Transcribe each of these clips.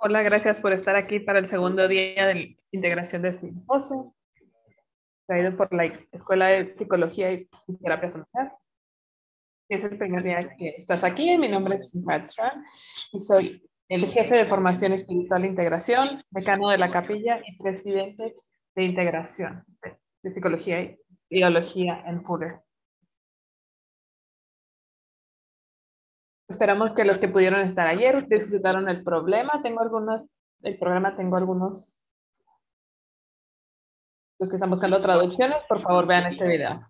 Hola, gracias por estar aquí para el segundo día de integración de simposio, traído por la Escuela de Psicología y Terapia Familiar. Es el primer día que estás aquí. Mi nombre es Matt Strand y soy el jefe de formación espiritual e integración, decano de la capilla y presidente de integración de psicología y ideología en Fuller. Esperamos que los que pudieron estar ayer disfrutaron el problema. Tengo algunos, el programa tengo algunos. Los que están buscando traducciones, por favor vean este video.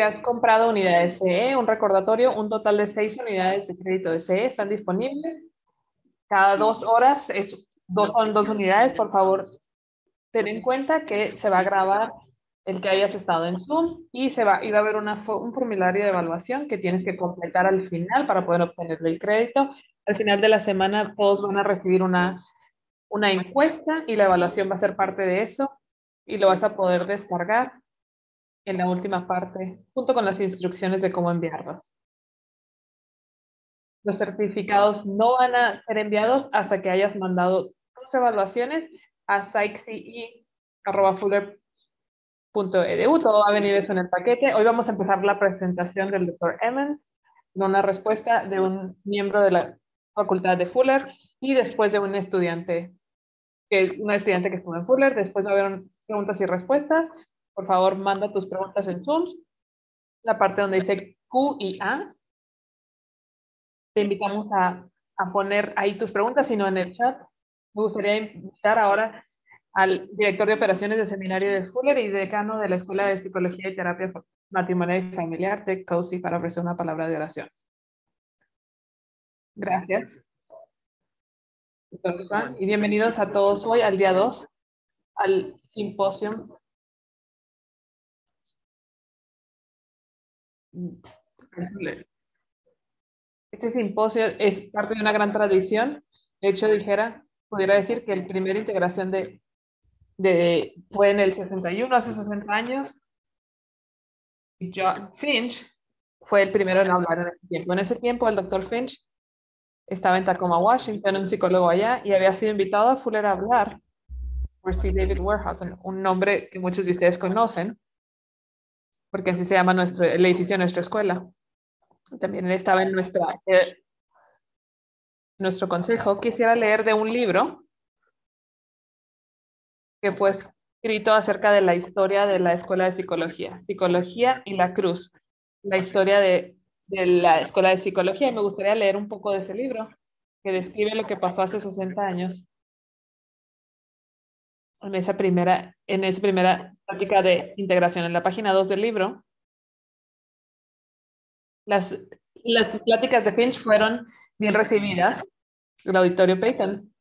Que has comprado unidades CE, un recordatorio, un total de seis unidades de crédito de CE están disponibles. Cada dos horas es, dos, son dos unidades, por favor, ten en cuenta que se va a grabar el que hayas estado en Zoom y se va, y va a haber una, un formulario de evaluación que tienes que completar al final para poder obtener el crédito. Al final de la semana todos van a recibir una, una encuesta y la evaluación va a ser parte de eso y lo vas a poder descargar en la última parte, junto con las instrucciones de cómo enviarlo. Los certificados no van a ser enviados hasta que hayas mandado tus evaluaciones a psyche.fuller.edu. Todo va a venir eso en el paquete. Hoy vamos a empezar la presentación del doctor Emmons con una respuesta de un miembro de la facultad de Fuller y después de un estudiante, que, una estudiante que estuvo en Fuller. Después va a haber preguntas y respuestas por favor, manda tus preguntas en Zoom. La parte donde dice Q y A. Te invitamos a, a poner ahí tus preguntas, sino en el chat. Me gustaría invitar ahora al director de operaciones del seminario de Fuller y decano de la Escuela de Psicología y Terapia Matrimonial y Familiar, Ted Cosi, para ofrecer una palabra de oración. Gracias. Y bienvenidos a todos hoy al día 2, al simposio Este simposio es parte de una gran tradición. De hecho, dijera, pudiera decir que el primer integración de, de fue en el 61, hace 60 años. John Finch fue el primero en hablar en ese tiempo. En ese tiempo, el doctor Finch estaba en Tacoma, Washington, un psicólogo allá, y había sido invitado a Fuller a hablar por C. David Warehouse, un nombre que muchos de ustedes conocen porque así se llama nuestro, el edificio de nuestra escuela. También estaba en nuestra, eh, nuestro consejo. Quisiera leer de un libro que fue escrito acerca de la historia de la Escuela de Psicología, Psicología y la Cruz, la historia de, de la Escuela de Psicología. Y me gustaría leer un poco de ese libro que describe lo que pasó hace 60 años en esa primera, en esa primera práctica de integración. En la página 2 del libro, las, las pláticas de Finch fueron bien recibidas. El auditorio Peyton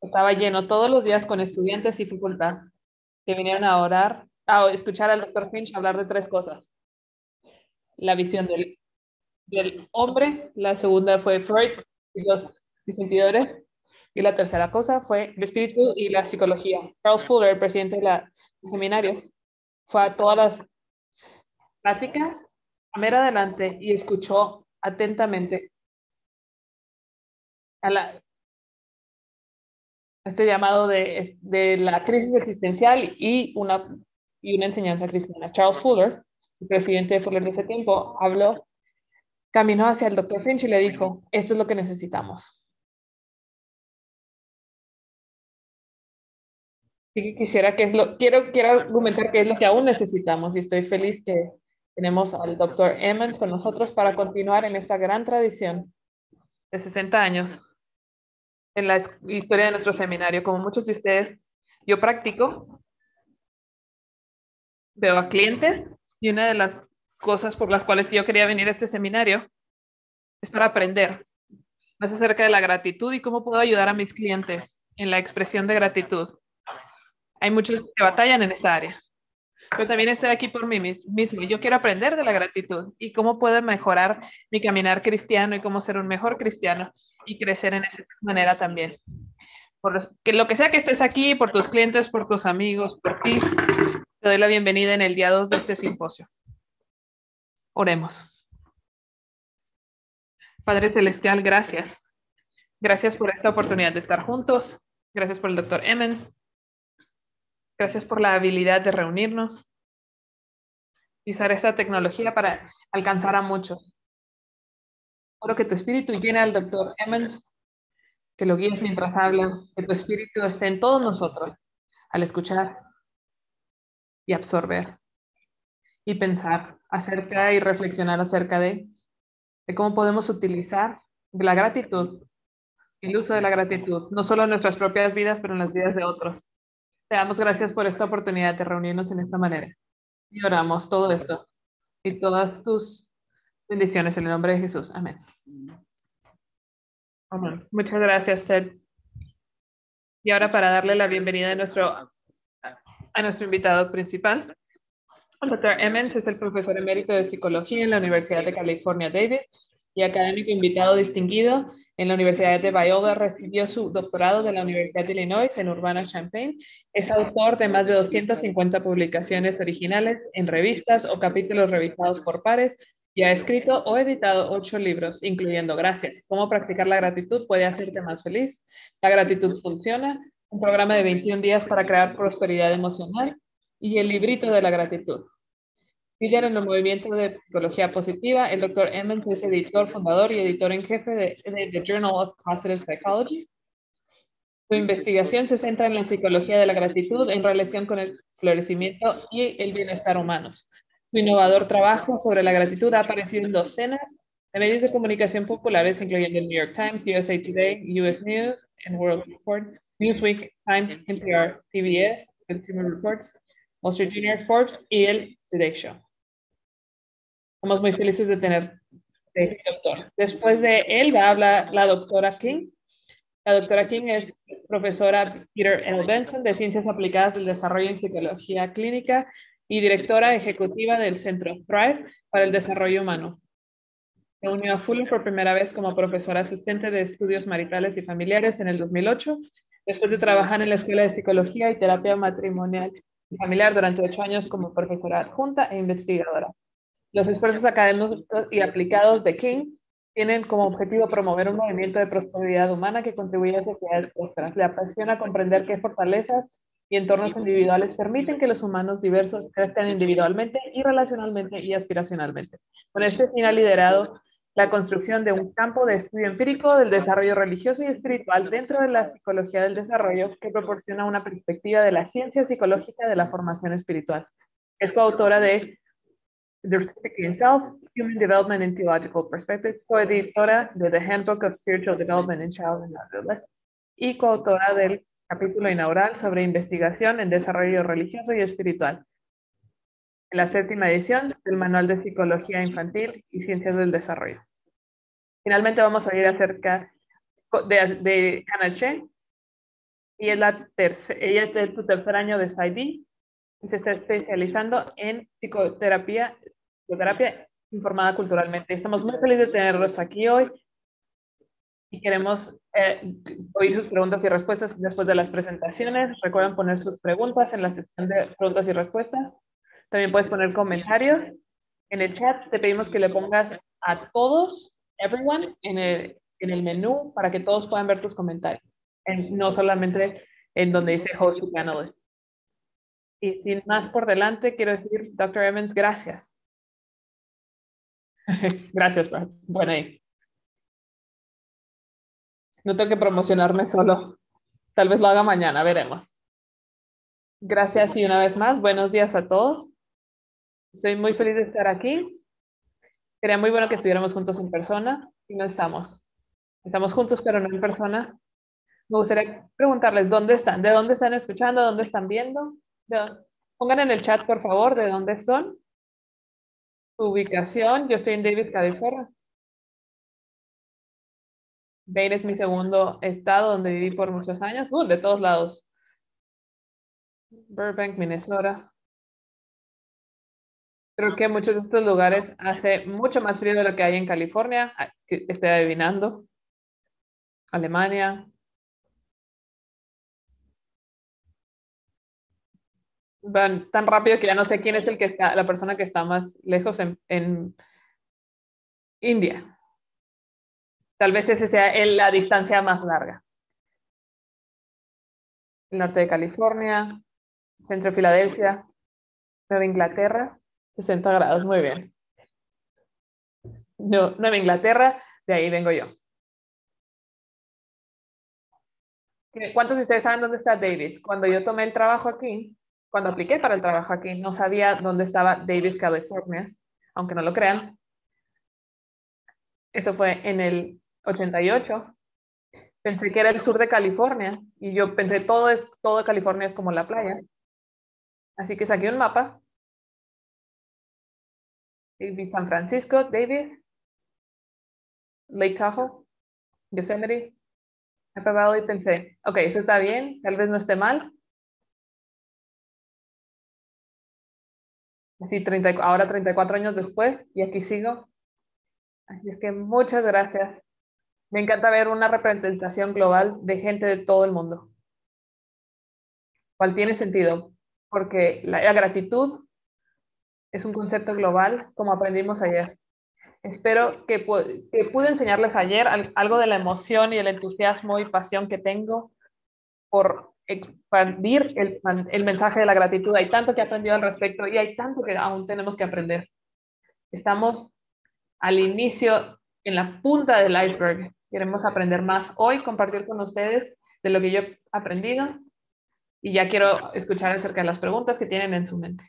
estaba lleno todos los días con estudiantes y facultad que vinieron a orar, a escuchar al doctor Finch hablar de tres cosas. La visión del, del hombre, la segunda fue Freud y los disentidores, y la tercera cosa fue el espíritu y la psicología. Charles Fuller, presidente de la, del seminario, fue a todas las pláticas a ver adelante y escuchó atentamente a, la, este llamado de, de, la crisis existencial y una, y una enseñanza cristiana. Charles Fuller, el presidente de Fuller de ese tiempo, habló, caminó hacia el doctor Finch y le dijo, esto es lo que necesitamos Quisiera que es lo, quiero, quiero argumentar que es lo que aún necesitamos y estoy feliz que tenemos al doctor Emmons con nosotros para continuar en esta gran tradición de 60 años en la historia de nuestro seminario. Como muchos de ustedes, yo practico, veo a clientes y una de las cosas por las cuales yo quería venir a este seminario es para aprender más acerca de la gratitud y cómo puedo ayudar a mis clientes en la expresión de gratitud. Hay muchos que batallan en esta área. pero también estoy aquí por mí mismo. Yo quiero aprender de la gratitud y cómo puedo mejorar mi caminar cristiano y cómo ser un mejor cristiano y crecer en esa manera también. Por que lo que sea que estés aquí, por tus clientes, por tus amigos, por ti, te doy la bienvenida en el día 2 de este simposio. Oremos. Padre Celestial, gracias. Gracias por esta oportunidad de estar juntos. Gracias por el doctor Emmons. Gracias por la habilidad de reunirnos y usar esta tecnología para alcanzar a muchos. Oro que tu espíritu llene al doctor Emmons, que lo guíes mientras habla, que tu espíritu esté en todos nosotros al escuchar y absorber y pensar acerca y reflexionar acerca de, cómo podemos utilizar la gratitud, el uso de la gratitud, no solo en nuestras propias vidas, pero en las vidas de otros. Te damos gracias por esta oportunidad de reunirnos en esta manera. Y oramos todo esto y todas tus bendiciones en el nombre de Jesús. Amén. Amén. Muchas gracias, Ted. Y ahora para darle la bienvenida a nuestro, a nuestro invitado principal. El doctor Emmons es el profesor emérito de psicología en la Universidad de California, David, y académico invitado distinguido en la Universidad de Biola, recibió su doctorado de la Universidad de Illinois en Urbana-Champaign. Es autor de más de 250 publicaciones originales en revistas o capítulos revisados por pares y ha escrito o editado ocho libros, incluyendo Gracias, cómo practicar la gratitud puede hacerte más feliz, La gratitud funciona, un programa de 21 días para crear prosperidad emocional y el librito de la gratitud. Líder en el movimiento de psicología positiva, el Dr. Emmons es editor, fundador y editor en jefe de, The Journal of Positive Psychology. Su investigación se centra en la psicología de la gratitud en relación con el florecimiento y el bienestar humanos. Su innovador trabajo sobre la gratitud ha aparecido en docenas de medios de comunicación populares, incluyendo el New York Times, USA Today, US News and World Report, Newsweek, Time, NPR, PBS, Consumer Reports, Wall Street Junior, Forbes y el Today Show. Estamos muy felices de tener este doctor. Después de él va a hablar la doctora King. La doctora King es profesora Peter L. Benson de Ciencias Aplicadas del Desarrollo en Psicología Clínica y directora ejecutiva del Centro Thrive para el Desarrollo Humano. Se unió a Fuller por primera vez como profesora asistente de estudios maritales y familiares en el 2008, después de trabajar en la Escuela de Psicología y Terapia Matrimonial y Familiar durante ocho años como profesora adjunta e investigadora. Los esfuerzos académicos y aplicados de King tienen como objetivo promover un movimiento de prosperidad humana que contribuye a sociedades prósperas. Le apasiona comprender qué fortalezas y entornos individuales permiten que los humanos diversos crezcan individualmente y relacionalmente y aspiracionalmente. Con este fin ha liderado la construcción de un campo de estudio empírico del desarrollo religioso y espiritual dentro de la psicología del desarrollo que proporciona una perspectiva de la ciencia psicológica de la formación espiritual. Es coautora de Diversity in Self, Human Development and Theological Perspective, coeditora de The Handbook of Spiritual Development in Child and Adolescent y coautora del capítulo inaugural sobre investigación en desarrollo religioso y espiritual. En la séptima edición del Manual de Psicología Infantil y Ciencias del Desarrollo. Finalmente vamos a ir acerca de, de Hannah. Y es la ella es tu tercer año de PsyD se está especializando en psicoterapia, psicoterapia informada culturalmente. Estamos muy felices de tenerlos aquí hoy y queremos eh, oír sus preguntas y respuestas después de las presentaciones. Recuerden poner sus preguntas en la sección de preguntas y respuestas. También puedes poner comentarios. En el chat te pedimos que le pongas a todos, everyone, en el, en el menú para que todos puedan ver tus comentarios. no solamente en donde dice host y panelist. Y sin más por delante, quiero decir, Dr. Evans, gracias. gracias, bueno ahí. No tengo que promocionarme solo. Tal vez lo haga mañana, veremos. Gracias y una vez más, buenos días a todos. Estoy muy feliz de estar aquí. Sería muy bueno que estuviéramos juntos en persona y no estamos. Estamos juntos, pero no en persona. Me gustaría preguntarles dónde están, de dónde están escuchando, dónde están viendo. Pongan en el chat, por favor, de dónde son. ubicación. Yo estoy en David, California. Bain es mi segundo estado donde viví por muchos años. Uh, de todos lados. Burbank, Minnesota. Creo que muchos de estos lugares hace mucho más frío de lo que hay en California, ah, estoy adivinando. Alemania. Van tan rápido que ya no sé quién es el que está, la persona que está más lejos en, en India. Tal vez ese sea la distancia más larga. El norte de California, centro de Filadelfia, Nueva Inglaterra, 60 grados, muy bien. No, Nueva Inglaterra, de ahí vengo yo. ¿Cuántos de ustedes saben dónde está Davis? Cuando yo tomé el trabajo aquí, cuando apliqué para el trabajo aquí, no sabía dónde estaba Davis, California, aunque no lo crean. Eso fue en el 88. Pensé que era el sur de California y yo pensé todo es todo California es como la playa. Así que saqué un mapa. Davis, San Francisco, Davis, Lake Tahoe, Yosemite, Napa Valley. Pensé, ok, eso está bien, tal vez no esté mal. Así 30, ahora 34 años después y aquí sigo. Así es que muchas gracias. Me encanta ver una representación global de gente de todo el mundo. ¿Cuál tiene sentido? Porque la, gratitud es un concepto global, como aprendimos ayer. Espero que, que pude enseñarles ayer algo de la emoción y el entusiasmo y pasión que tengo por expandir el, el, mensaje de la gratitud. Hay tanto que he aprendido al respecto y hay tanto que aún tenemos que aprender. Estamos al inicio, en la punta del iceberg. Queremos aprender más hoy, compartir con ustedes de lo que yo he aprendido y ya quiero escuchar acerca de las preguntas que tienen en su mente.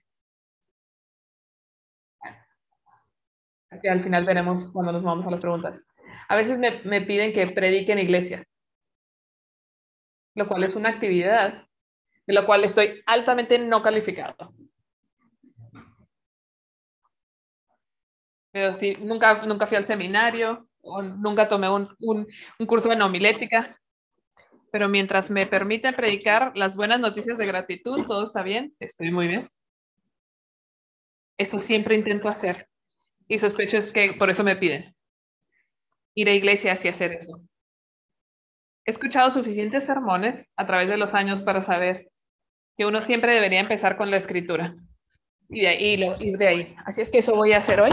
Aquí al final veremos cuando nos vamos a las preguntas. A veces me, me piden que predique en iglesia, lo cual es una actividad de lo cual estoy altamente no calificado. Pero sí, nunca, nunca fui al seminario, o nunca tomé un, un, un curso en homilética, pero mientras me permiten predicar las buenas noticias de gratitud, todo está bien, estoy muy bien. Eso siempre intento hacer. Y sospecho es que por eso me piden ir a iglesias y hacer eso. He escuchado suficientes sermones a través de los años para saber que uno siempre debería empezar con la escritura y de ahí ir de ahí. Así es que eso voy a hacer hoy.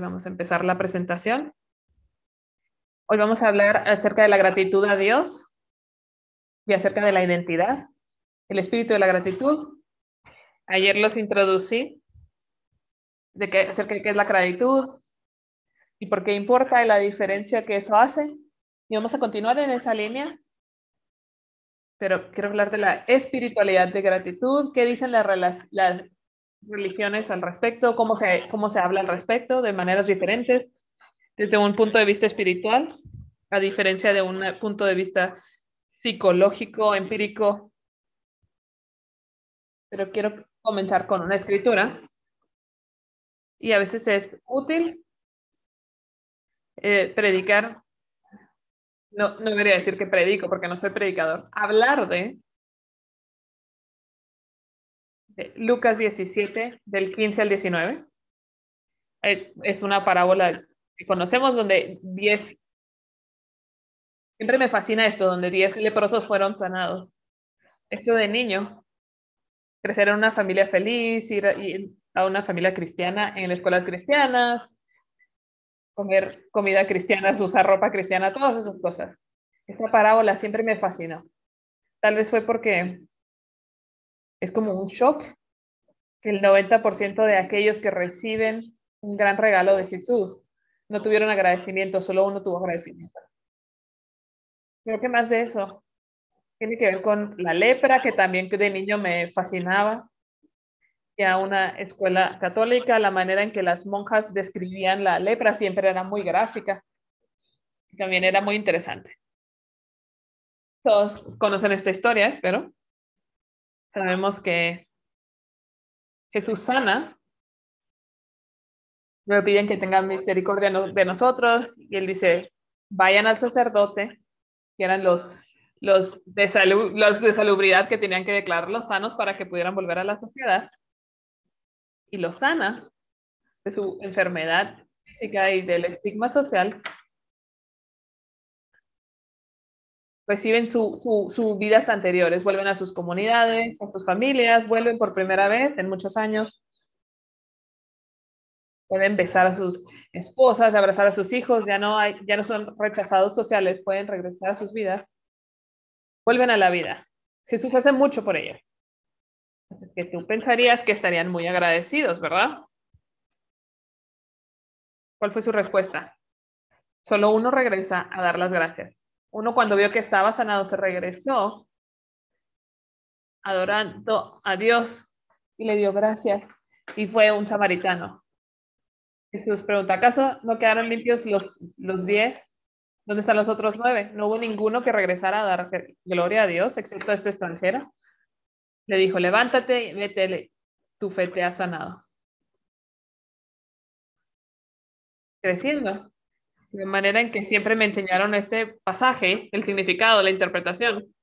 vamos a empezar la presentación. Hoy vamos a hablar acerca de la gratitud a Dios y acerca de la identidad, el espíritu de la gratitud. Ayer los introducí de qué, acerca de qué es la gratitud y por qué importa y la diferencia que eso hace. Y vamos a continuar en esa línea. Pero quiero hablar de la espiritualidad de gratitud, qué dicen las, las religiones al respecto, cómo se, cómo se habla al respecto de maneras diferentes, desde un punto de vista espiritual, a diferencia de un punto de vista psicológico, empírico. Pero quiero comenzar con una escritura y a veces es útil eh, predicar, no, no debería decir que predico porque no soy predicador, hablar de Lucas 17, del 15 al 19. Eh, es una parábola que conocemos donde 10, siempre me fascina esto, donde 10 leprosos fueron sanados. Esto de niño, crecer en una familia feliz, ir a una familia cristiana en escuelas cristianas, comer comida cristiana, usar ropa cristiana, todas esas cosas. Esta parábola siempre me fascinó. Tal vez fue porque es como un shock que el 90% de aquellos que reciben un gran regalo de Jesús no tuvieron agradecimiento, solo uno tuvo agradecimiento. Creo que más de eso tiene que ver con la lepra, que también de niño me fascinaba, y a una escuela católica, la manera en que las monjas describían la lepra siempre era muy gráfica, también era muy interesante. Todos conocen esta historia, espero. Sabemos que Jesús sana. Me piden que tengan misericordia de nosotros y él dice, vayan al sacerdote, que eran los, los de, salud, los de salubridad que tenían que declarar los sanos para que pudieran volver a la sociedad y los sana de su enfermedad física y del estigma social, reciben sus su, vidas anteriores, vuelven a sus comunidades, a sus familias, vuelven por primera vez en muchos años. Pueden besar a sus esposas, abrazar a sus hijos, ya no, hay, ya no son rechazados sociales, pueden regresar a sus vidas. Vuelven a la vida. Jesús hace mucho por ello. Así que tú pensarías que estarían muy agradecidos, ¿verdad? ¿Cuál fue su respuesta? Solo uno regresa a dar las gracias. Uno cuando vio que estaba sanado se regresó adorando a Dios y le dio gracias y fue un samaritano. Jesús pregunta, ¿acaso no quedaron limpios los, los diez? ¿Dónde están los otros nueve? No hubo ninguno que regresara a dar gloria a Dios, excepto este extranjero. Le dijo, levántate, vete, tu fe te ha sanado. Creciendo. De manera en que siempre me enseñaron este pasaje, el significado, la interpretación.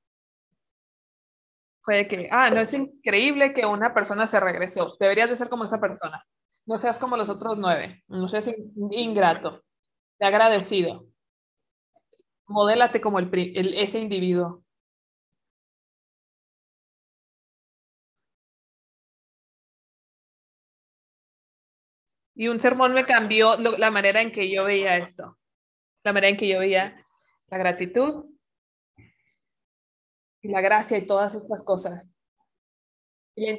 Fue de que, ah, no es increíble que una persona se regresó. Deberías de ser como esa persona. No seas como los otros nueve. No seas ingrato. Te agradecido. Modélate como el, ese individuo. Y un sermón me cambió la manera en que yo veía esto, la manera en que yo veía la gratitud y la gracia y todas estas cosas. Y la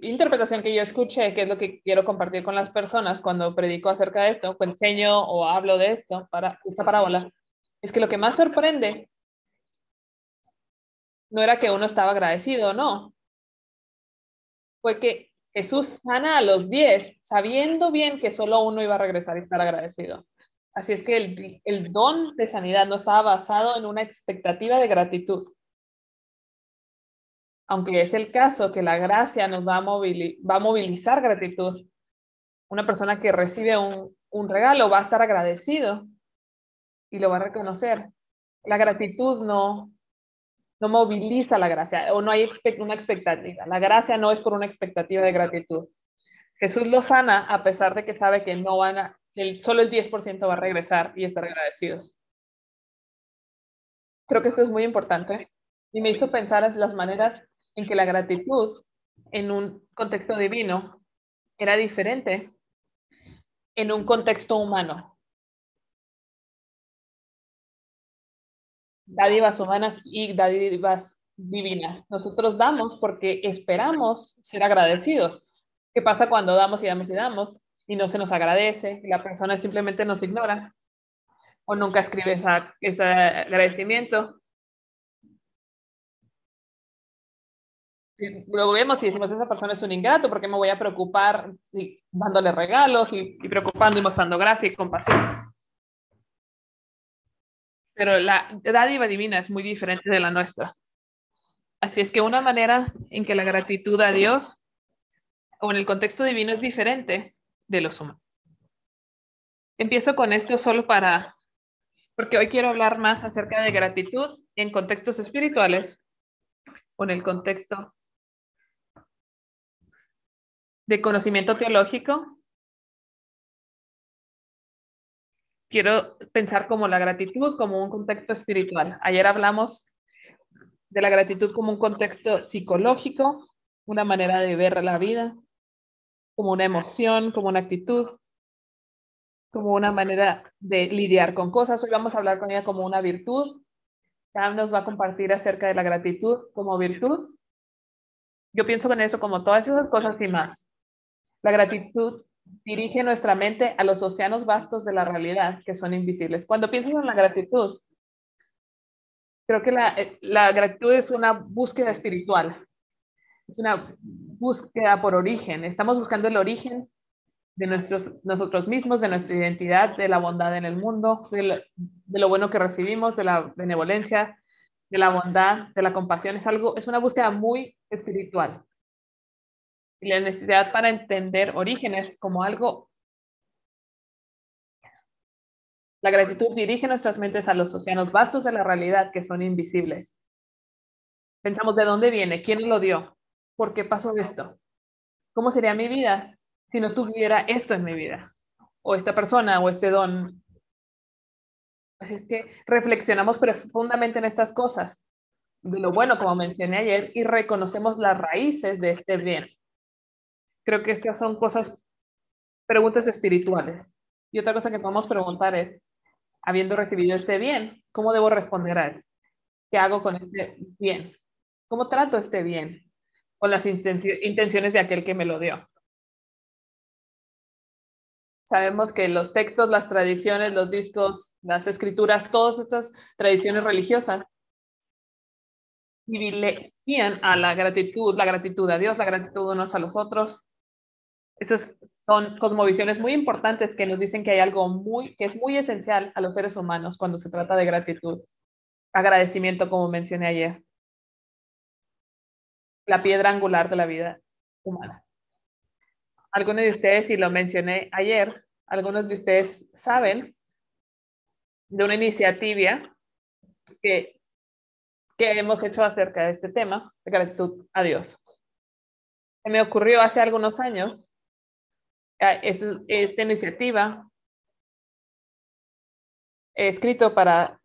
interpretación que yo escuché, que es lo que quiero compartir con las personas cuando predico acerca de esto, o enseño o hablo de esto, para esta parábola, es que lo que más sorprende no era que uno estaba agradecido, no. Fue que Jesús sana a los diez, sabiendo bien que solo uno iba a regresar y estar agradecido. Así es que el, el don de sanidad no estaba basado en una expectativa de gratitud. Aunque es el caso que la gracia nos va a, movilizar gratitud. Una persona que recibe un regalo va a estar agradecido y lo va a reconocer. La gratitud no, no moviliza la gracia o no hay una expectativa. La gracia no es por una expectativa de gratitud. Jesús lo sana a pesar de que sabe que no van a, el, solo el 10% va a regresar y estar agradecidos. Creo que esto es muy importante y me hizo pensar en las maneras en que la gratitud en un contexto divino era diferente en un contexto humano. Dádivas humanas y dádivas divinas. Nosotros damos porque esperamos ser agradecidos. ¿Qué pasa cuando damos y damos y damos y no se nos agradece y la persona simplemente nos ignora o nunca escribe esa, ese agradecimiento? Lo vemos y decimos, esa persona es un ingrato, porque me voy a preocupar dándole regalos y, y preocupando y mostrando gracia y compasión? Pero la dádiva divina es muy diferente de la nuestra. Así es que una manera en que la gratitud a Dios o en el contexto divino es diferente de los humanos. Empiezo con esto solo para, porque hoy quiero hablar más acerca de gratitud en contextos espirituales o en el contexto de conocimiento teológico quiero pensar como la gratitud como un contexto espiritual. Ayer hablamos de la gratitud como un contexto psicológico, una manera de ver la vida, como una emoción, como una actitud, como una manera de lidiar con cosas. Hoy vamos a hablar con ella como una virtud. Cam nos va a compartir acerca de la gratitud como virtud. Yo pienso en eso como todas esas cosas y más. La gratitud dirige nuestra mente a los océanos vastos de la realidad que son invisibles. Cuando piensas en la gratitud, creo que la, eh, la gratitud es una búsqueda espiritual, es una búsqueda por origen. Estamos buscando el origen de nuestros, nosotros mismos, de nuestra identidad, de la bondad en el mundo, de de lo bueno que recibimos, de la benevolencia, de la bondad, de la compasión. Es algo, es una búsqueda muy espiritual y la necesidad para entender orígenes como algo. La gratitud dirige nuestras mentes a los océanos vastos de la realidad que son invisibles. Pensamos, ¿de dónde viene? ¿Quién lo dio? ¿Por qué pasó esto? ¿Cómo sería mi vida si no tuviera esto en mi vida? O esta persona o este don. Así es que reflexionamos profundamente en estas cosas, de lo bueno, como mencioné ayer, y reconocemos las raíces de este bien. Creo que estas son cosas, preguntas espirituales. Y otra cosa que podemos preguntar es, habiendo recibido este bien, ¿cómo debo responder a él? ¿Qué hago con este bien? ¿Cómo trato este bien? Con las intenciones de aquel que me lo dio. Sabemos que los textos, las tradiciones, los discos, las escrituras, todas estas tradiciones religiosas privilegian a la gratitud, la gratitud a Dios, la gratitud unos a los otros. Esas son cosmovisiones muy importantes que nos dicen que hay algo muy, que es muy esencial a los seres humanos cuando se trata de gratitud. Agradecimiento, como mencioné ayer. La piedra angular de la vida humana algunos de ustedes, y lo mencioné ayer, algunos de ustedes saben de una iniciativa que, que hemos hecho acerca de este tema, de gratitud a Dios. Se me ocurrió hace algunos años esta, esta iniciativa escrito para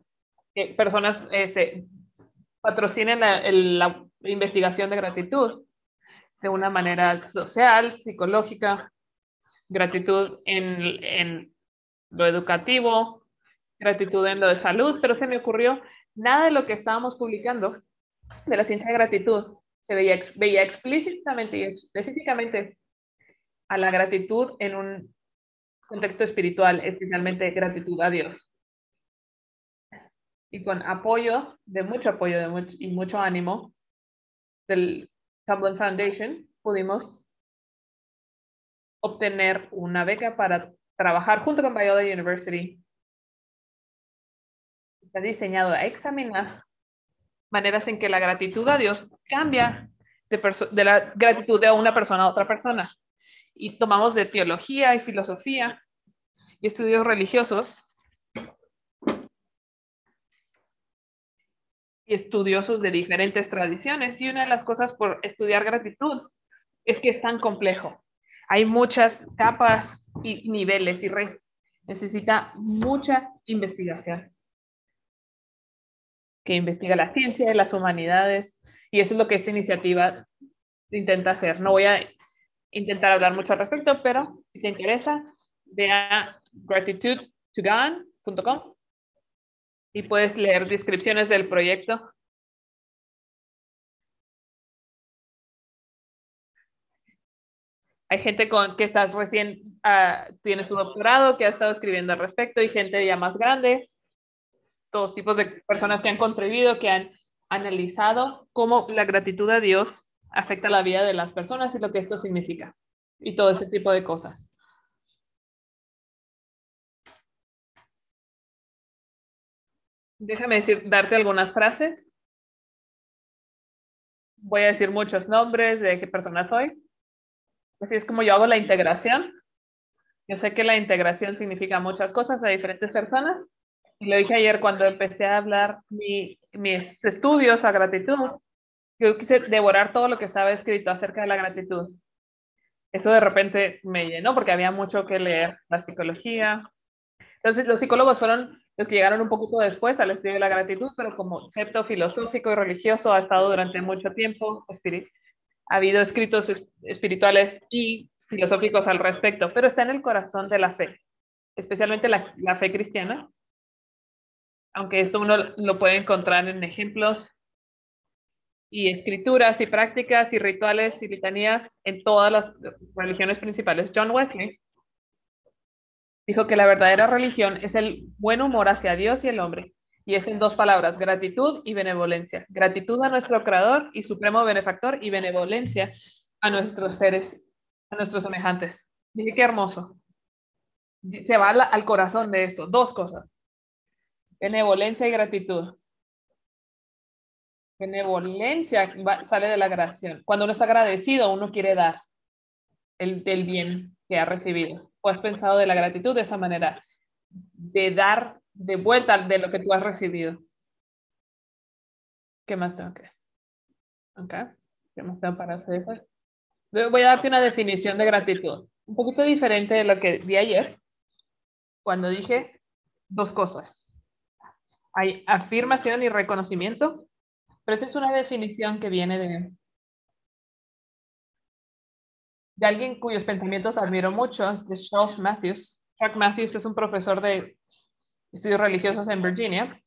que personas este, patrocinen la investigación de gratitud de una manera social, psicológica, gratitud en, en lo educativo, gratitud en lo de salud, pero se me ocurrió nada de lo que estábamos publicando de la ciencia de gratitud se veía, veía explícitamente y específicamente a la gratitud en un contexto espiritual, especialmente gratitud a Dios. Y con apoyo, de mucho apoyo de mucho, y mucho ánimo del Cumberland Foundation, pudimos obtener una beca para trabajar junto con Biola University. Está diseñado a examinar maneras en que la gratitud a Dios cambia de, de la gratitud de una persona a otra persona. Y tomamos de teología y filosofía y estudios religiosos estudiosos de diferentes tradiciones. Y una de las cosas por estudiar gratitud es que es tan complejo. Hay muchas capas y niveles y necesita mucha investigación que investiga la ciencia y las humanidades. Y eso es lo que esta iniciativa intenta hacer. No voy a intentar hablar mucho al respecto, pero si te interesa, ve a gratitude2gone.com y puedes leer descripciones del proyecto. Hay gente con que estás recién, uh, tiene su doctorado, que ha estado escribiendo al respecto, y gente ya más grande, todos tipos de personas que han contribuido, que han analizado cómo la gratitud a Dios afecta la vida de las personas y lo que esto significa, y todo ese tipo de cosas. Déjame decir, darte algunas frases. Voy a decir muchos nombres de qué persona soy. Así es como yo hago la integración. Yo sé que la integración significa muchas cosas a diferentes personas. Y lo dije ayer cuando empecé a hablar mi, mis estudios a gratitud. Yo quise devorar todo lo que estaba escrito acerca de la gratitud. Eso de repente me llenó porque había mucho que leer. La psicología. Entonces los psicólogos fueron los que llegaron un poquito después al estudio de la gratitud, pero como concepto filosófico y religioso ha estado durante mucho tiempo, ha habido escritos espirituales y filosóficos al respecto, pero está en el corazón de la fe, especialmente la, la fe cristiana, aunque esto uno lo puede encontrar en ejemplos y escrituras y prácticas y rituales y litanías en todas las religiones principales. John Wesley Dijo que la verdadera religión es el buen humor hacia Dios y el hombre, y es en dos palabras, gratitud y benevolencia. Gratitud a nuestro Creador y Supremo Benefactor y benevolencia a nuestros seres, a nuestros semejantes. Dije qué hermoso. Se va al corazón de eso, dos cosas. Benevolencia y gratitud. Benevolencia sale de la gracia. Cuando uno está agradecido, uno quiere dar el, del bien que ha recibido o has pensado de la gratitud de esa manera, de dar de vuelta de lo que tú has recibido. ¿Qué más tengo que decir? Ok. ¿Qué más tengo para hacer? Voy a darte una definición de gratitud. Un poquito diferente de lo que di ayer, cuando dije dos cosas. Hay afirmación y reconocimiento, pero esa es una definición que viene de, de alguien cuyos pensamientos admiro mucho, de Charles Matthews. Chuck Matthews es un profesor de estudios religiosos en Virginia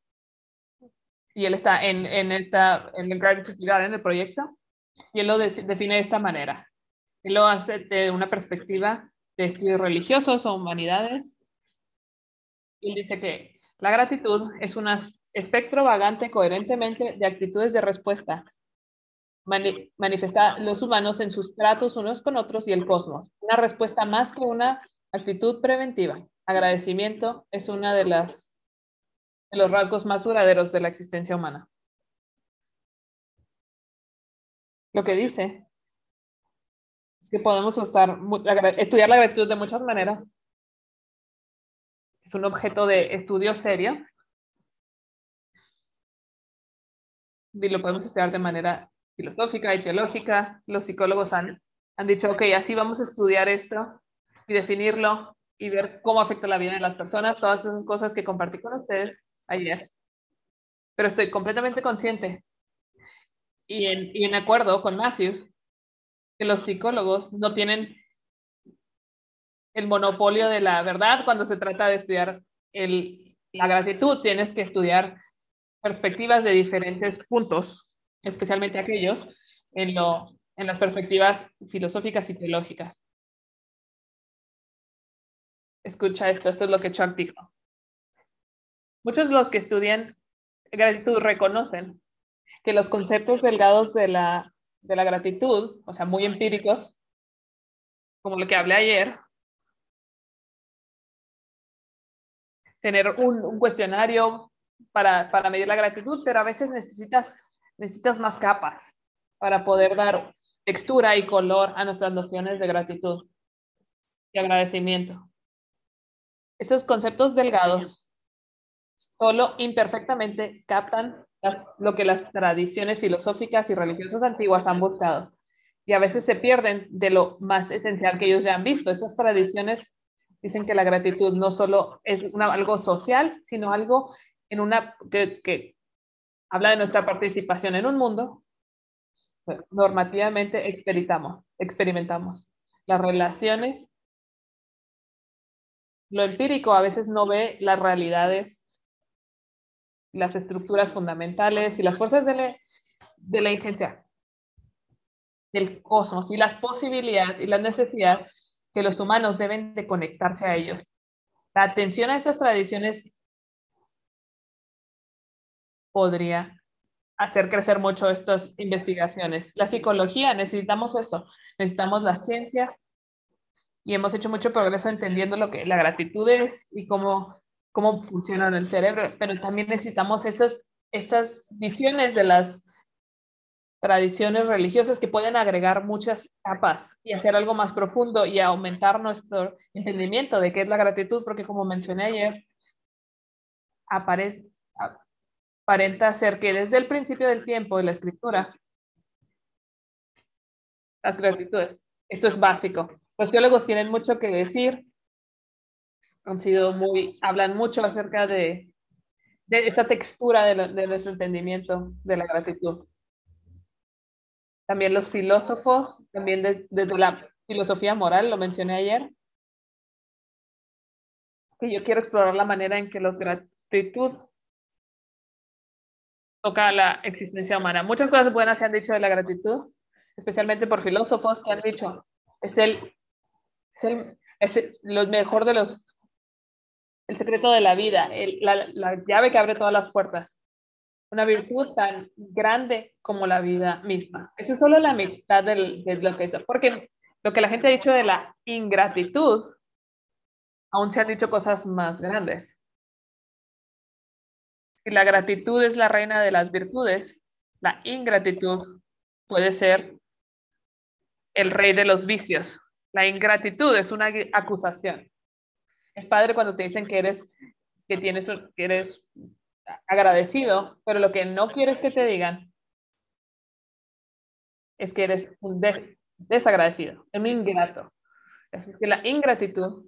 y él está en, en, esta, en el Gratitude en el proyecto, y él lo define de esta manera. Él lo hace de una perspectiva de estudios religiosos o humanidades. Y él dice que la gratitud es un espectro vagante coherentemente de actitudes de respuesta. manifiesta los humanos en sus tratos unos con otros y el cosmos. Una respuesta más que una actitud preventiva. Agradecimiento es una de las de los rasgos más duraderos de la existencia humana. Lo que dice es que podemos estudiar la gratitud de muchas maneras. Es un objeto de estudio serio. Y lo podemos estudiar de manera filosófica y teológica. Los psicólogos han, han dicho, ok, así vamos a estudiar esto y definirlo y ver cómo afecta la vida de las personas, todas esas cosas que compartí con ustedes ayer. Pero estoy completamente consciente y en, y en acuerdo con Matthew que los psicólogos no tienen el monopolio de la verdad cuando se trata de estudiar el, la gratitud. Tienes que estudiar perspectivas de diferentes puntos, especialmente aquellos en, lo, en las perspectivas filosóficas y teológicas. Escucha esto, esto es lo que Chuck dijo. Muchos de los que estudian gratitud reconocen que los conceptos delgados de la, de la gratitud, o sea, muy empíricos, como lo que hablé ayer, tener un, un cuestionario para, para, medir la gratitud, pero a veces necesitas, necesitas más capas para poder dar textura y color a nuestras nociones de gratitud y agradecimiento. Estos conceptos delgados solo imperfectamente captan lo que las tradiciones filosóficas y religiosas antiguas han buscado. Y a veces se pierden de lo más esencial que ellos ya han visto. Esas tradiciones dicen que la gratitud no solo es algo social, sino algo en una que, que habla de nuestra participación en un mundo. Normativamente experimentamos, experimentamos las relaciones. Lo empírico a veces no ve las realidades las estructuras fundamentales y las fuerzas de la, de la inteligencia del cosmos y las posibilidades y la necesidad que los humanos deben de conectarse a ellos. La atención a estas tradiciones podría hacer crecer mucho estas investigaciones. La psicología, necesitamos eso, necesitamos la ciencia y hemos hecho mucho progreso entendiendo lo que la gratitud es y cómo cómo funciona el cerebro, pero también necesitamos esas, estas visiones de las tradiciones religiosas que pueden agregar muchas capas y hacer algo más profundo y aumentar nuestro entendimiento de qué es la gratitud, porque como mencioné ayer, aparece, aparenta ser que desde el principio del tiempo de la escritura, las gratitudes, esto es básico. Los teólogos tienen mucho que decir han sido muy, hablan mucho acerca de, de esta textura de, de, nuestro entendimiento de la gratitud. También los filósofos, también desde de, la filosofía moral, lo mencioné ayer, que yo quiero explorar la manera en que los gratitud toca la existencia humana. Muchas cosas buenas se han dicho de la gratitud, especialmente por filósofos que han dicho, es el, es el, es lo mejor de los el secreto de la vida, la, llave que abre todas las puertas. Una virtud tan grande como la vida misma. Eso es solo la mitad de lo que es. Porque lo que la gente ha dicho de la ingratitud, aún se han dicho cosas más grandes. Si la gratitud es la reina de las virtudes, la ingratitud puede ser el rey de los vicios. La ingratitud es una acusación. Es padre cuando te dicen que eres, que tienes, que eres agradecido, pero lo que no quieres que te digan es que eres un desagradecido, un ingrato. Así que la ingratitud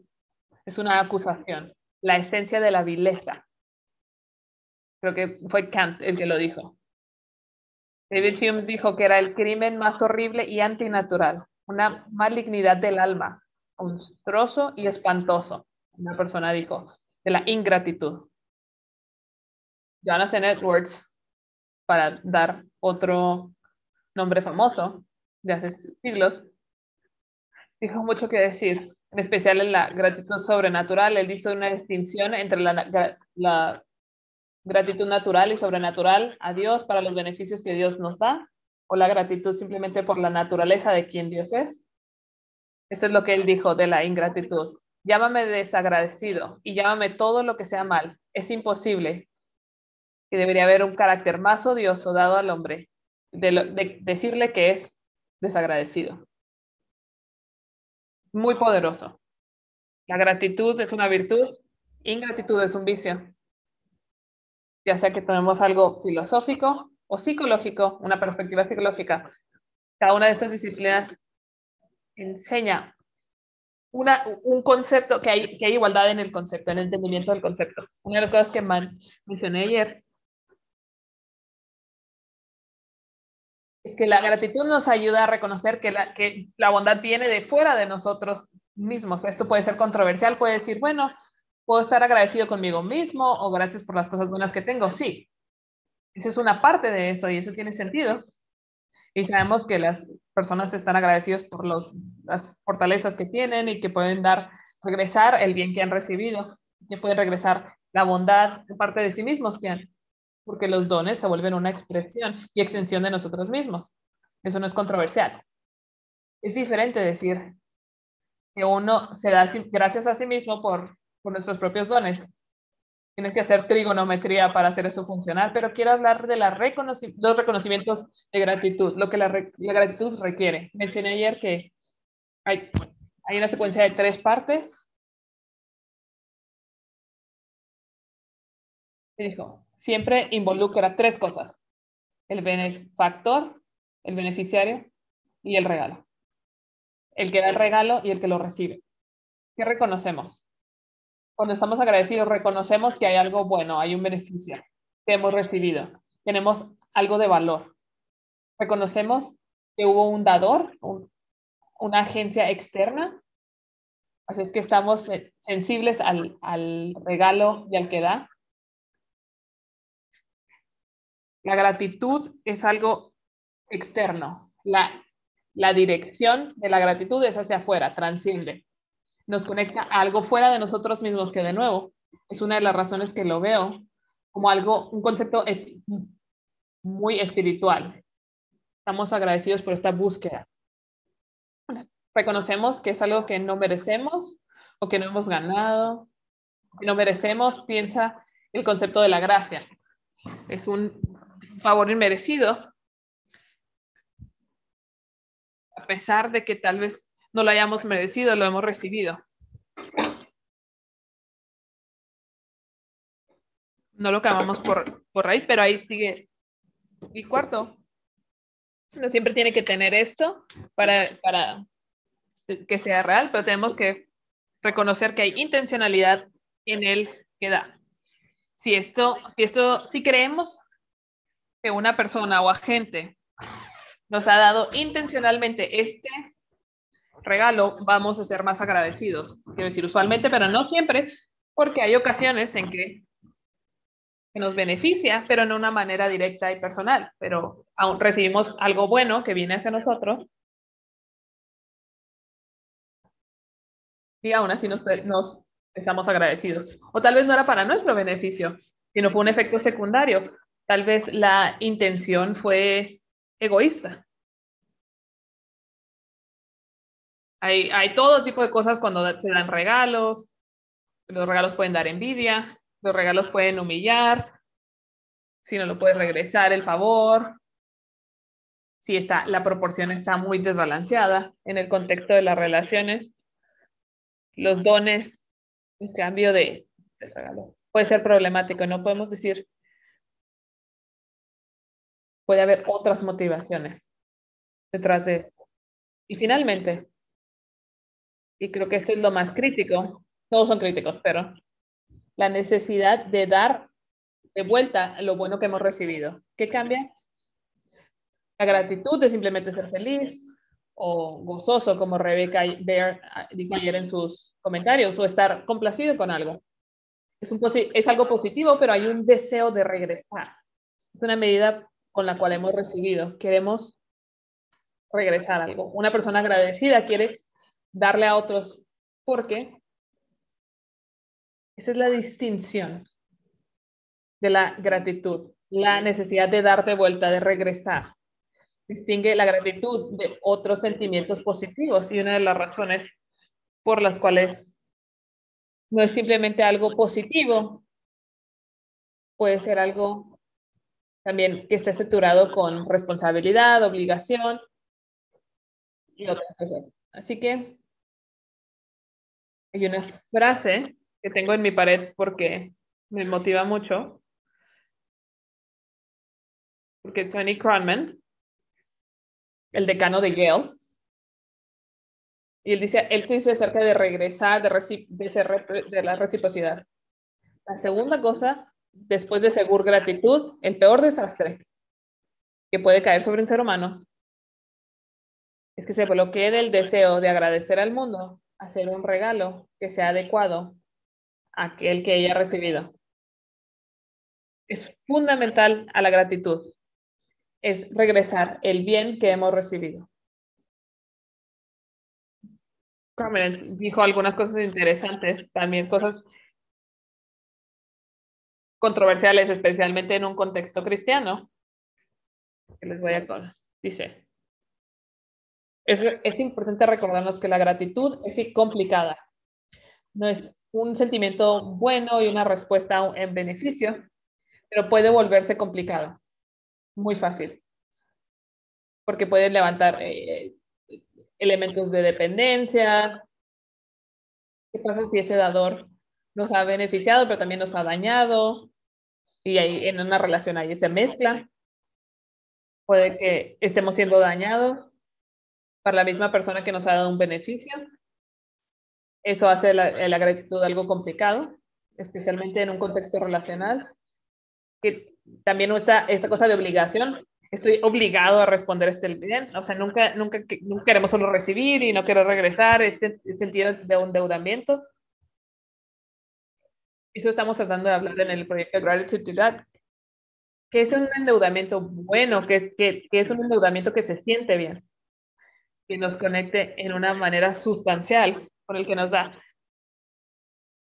es una acusación, la esencia de la vileza. Creo que fue Kant el que lo dijo. David Hume dijo que era el crimen más horrible y antinatural, una malignidad del alma, monstruoso y espantoso. Una persona dijo, de la ingratitud. Jonathan Edwards, para dar otro nombre famoso de hace siglos, dijo mucho que decir, en especial en la gratitud sobrenatural. Él hizo una distinción entre la, la gratitud natural y sobrenatural a Dios para los beneficios que Dios nos da, o la gratitud simplemente por la naturaleza de quien Dios es. Eso es lo que él dijo de la ingratitud. Llámame desagradecido y llámame todo lo que sea mal. Es imposible. Y debería haber un carácter más odioso dado al hombre de, decirle que es desagradecido. Muy poderoso. La gratitud es una virtud, ingratitud es un vicio. Ya sea que tomemos algo filosófico o psicológico, una perspectiva psicológica. Cada una de estas disciplinas enseña una, un concepto, que hay, que hay igualdad en el concepto, en el entendimiento del concepto. Una de las cosas que mencioné ayer es que la gratitud nos ayuda a reconocer que la, que la bondad viene de fuera de nosotros mismos. Esto puede ser controversial, puede decir, bueno, puedo estar agradecido conmigo mismo o gracias por las cosas buenas que tengo. Sí, esa es una parte de eso y eso tiene sentido. Y sabemos que las personas están agradecidas por los, las fortalezas que tienen y que pueden dar, regresar el bien que han recibido, que pueden regresar la bondad de parte de sí mismos que han, porque los dones se vuelven una expresión y extensión de nosotros mismos. Eso no es controversial. Es diferente decir que uno se da gracias a sí mismo por, por nuestros propios dones Tienes que hacer trigonometría para hacer eso funcionar, pero quiero hablar de los reconocimientos de gratitud, lo que la, gratitud requiere. Mencioné ayer que hay, hay una secuencia de tres partes. Y dijo, siempre involucra tres cosas. El benefactor, el beneficiario y el regalo. El que da el regalo y el que lo recibe. ¿Qué reconocemos? Cuando estamos agradecidos, reconocemos que hay algo bueno, hay un beneficio que hemos recibido, tenemos algo de valor. Reconocemos que hubo un dador, una agencia externa, así es que estamos sensibles al, al regalo y al que da. La gratitud es algo externo. La, la dirección de la gratitud es hacia afuera, transciende nos conecta a algo fuera de nosotros mismos, que de nuevo es una de las razones que lo veo como algo, un concepto muy espiritual. Estamos agradecidos por esta búsqueda. Reconocemos que es algo que no merecemos o que no hemos ganado, que no merecemos, piensa el concepto de la gracia. Es un favor inmerecido, a pesar de que tal vez no lo hayamos merecido, lo hemos recibido. No lo acabamos por, por raíz, pero ahí sigue. Y cuarto, no siempre tiene que tener esto para, para que sea real, pero tenemos que reconocer que hay intencionalidad en el que da. Si esto, si esto, si creemos que una persona o agente nos ha dado intencionalmente este regalo, vamos a ser más agradecidos. Quiero decir, usualmente, pero no siempre, porque hay ocasiones en que, nos beneficia, pero en una manera directa y personal, pero aún recibimos algo bueno que viene hacia nosotros. Y aún así nos, nos estamos agradecidos. O tal vez no era para nuestro beneficio, sino fue un efecto secundario. Tal vez la intención fue egoísta. Hay, hay todo tipo de cosas cuando se dan regalos. Los regalos pueden dar envidia, los regalos pueden humillar, si no lo puedes regresar el favor, si está, la proporción está muy desbalanceada en el contexto de las relaciones, los dones, el cambio de, de regalo puede ser problemático. No podemos decir, puede haber otras motivaciones detrás de Y finalmente, y creo que esto es lo más crítico, todos son críticos, pero la necesidad de dar de vuelta lo bueno que hemos recibido. ¿Qué cambia? La gratitud de simplemente ser feliz o gozoso, como Rebecca Bear ah, dijo ayer en sus comentarios, o estar complacido con algo. Es, un, es algo positivo, pero hay un deseo de regresar. Es una medida con la cual hemos recibido. Queremos regresar algo. Una persona agradecida quiere darle a otros porque esa es la distinción de la gratitud, la necesidad de darte vuelta, de regresar. Distingue la gratitud de otros sentimientos positivos y una de las razones por las cuales no es simplemente algo positivo, puede ser algo también que esté estructurado con responsabilidad, obligación y otras cosas. Así que hay una frase que tengo en mi pared porque me motiva mucho. Porque Tony Cronman, el decano de Yale, y él dice, él dice acerca de regresar, de, de, la reciprocidad. La segunda cosa, después de seguro gratitud, el peor desastre que puede caer sobre un ser humano es que se bloquee del deseo de agradecer al mundo, hacer un regalo que sea adecuado a aquel que haya recibido es fundamental a la gratitud, es regresar el bien que hemos recibido. Carmen dijo algunas cosas interesantes, también cosas controversiales, especialmente en un contexto cristiano. Que les voy a dice. Es, es importante recordarnos que la gratitud es complicada. No es un sentimiento bueno y una respuesta en beneficio, pero puede volverse complicado, muy fácil, porque puede levantar eh, elementos de dependencia. ¿Qué pasa si ese dador nos ha beneficiado, pero también nos ha dañado? Y ahí en una relación ahí se mezcla. Puede que estemos siendo dañados para la misma persona que nos ha dado un beneficio. Eso hace la, la gratitud algo complicado, especialmente en un contexto relacional que también usa esta cosa de obligación. Estoy obligado a responder este bien. O sea, nunca, nunca, nunca queremos solo recibir y no quiero regresar, este sentido de un endeudamiento. Eso estamos tratando de hablar en el proyecto Gratitude to That, que es un endeudamiento bueno, que, que, que es un endeudamiento que se siente bien, que nos conecte en una manera sustancial con el que nos da.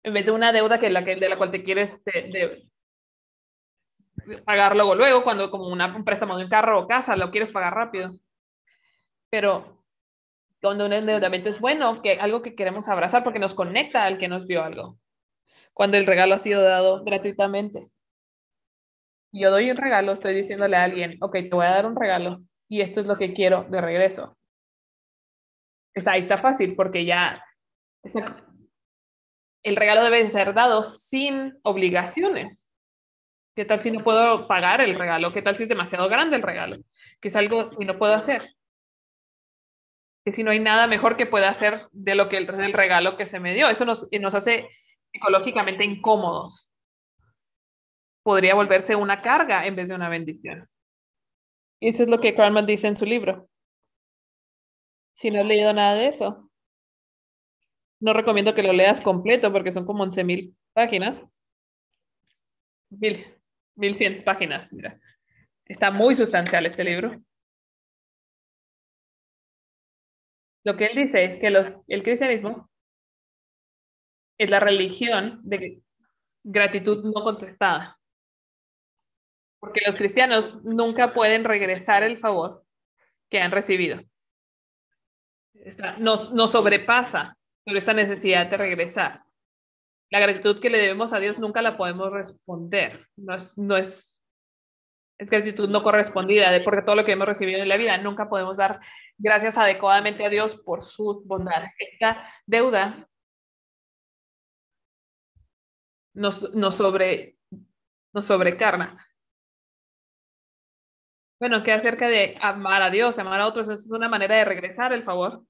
En vez de una deuda que la que, de la cual te quieres pagar luego, luego, cuando como una, un préstamo de un carro o casa, lo quieres pagar rápido. Pero cuando un endeudamiento es bueno, que algo que queremos abrazar porque nos conecta al que nos dio algo. Cuando el regalo ha sido dado gratuitamente. Yo doy un regalo, estoy diciéndole a alguien, ok, te voy a dar un regalo y esto es lo que quiero de regreso. Pues ahí está fácil porque ya el regalo debe ser dado sin obligaciones. ¿Qué tal si no puedo pagar el regalo? ¿Qué tal si es demasiado grande el regalo? ¿Qué es algo que no puedo hacer? Que si no hay nada mejor que pueda hacer de lo que el, del regalo que se me dio. Eso nos, nos hace psicológicamente incómodos. Podría volverse una carga en vez de una bendición. Y eso es lo que Carmen dice en su libro. Si no has leído nada de eso, no recomiendo que lo leas completo porque son como 11.000 páginas. Mil. 1100 páginas, mira. Está muy sustancial este libro. Lo que él dice es que el cristianismo es la religión de gratitud no contestada. Porque los cristianos nunca pueden regresar el favor que han recibido. Nos, nos sobrepasa sobre esta necesidad de regresar la gratitud que le debemos a Dios nunca la podemos responder. No es, no es, es gratitud no correspondida, porque todo lo que hemos recibido en la vida nunca podemos dar gracias adecuadamente a Dios por su bondad. Esta deuda nos, nos, sobre, nos sobrecarna. Bueno, ¿qué acerca de amar a Dios, amar a otros? Es una manera de regresar el favor.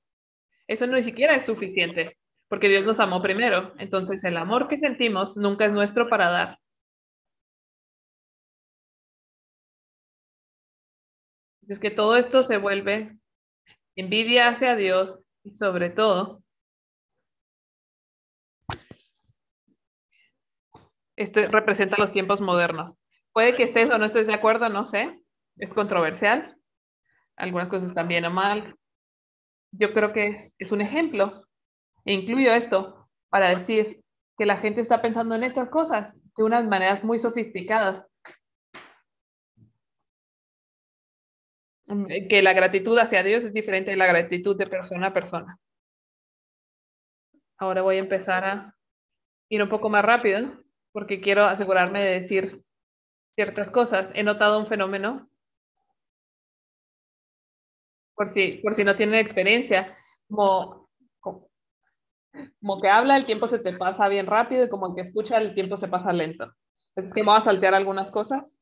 Eso no ni siquiera es suficiente, porque Dios nos amó primero. Entonces, el amor que sentimos nunca es nuestro para dar. Es que todo esto se vuelve envidia hacia Dios y sobre todo este representa los tiempos modernos. Puede que estés o no estés de acuerdo, no sé, es controversial. Algunas cosas están bien o mal. Yo creo que es, un ejemplo. E incluyo esto para decir que la gente está pensando en estas cosas de unas maneras muy sofisticadas. Que la gratitud hacia Dios es diferente de la gratitud de persona a persona. Ahora voy a empezar a ir un poco más rápido porque quiero asegurarme de decir ciertas cosas. He notado un fenómeno, por si, por si no tienen experiencia, como, como, que habla, el tiempo se te pasa bien rápido y como que escucha, el tiempo se pasa lento. Es que vamos a saltear algunas cosas.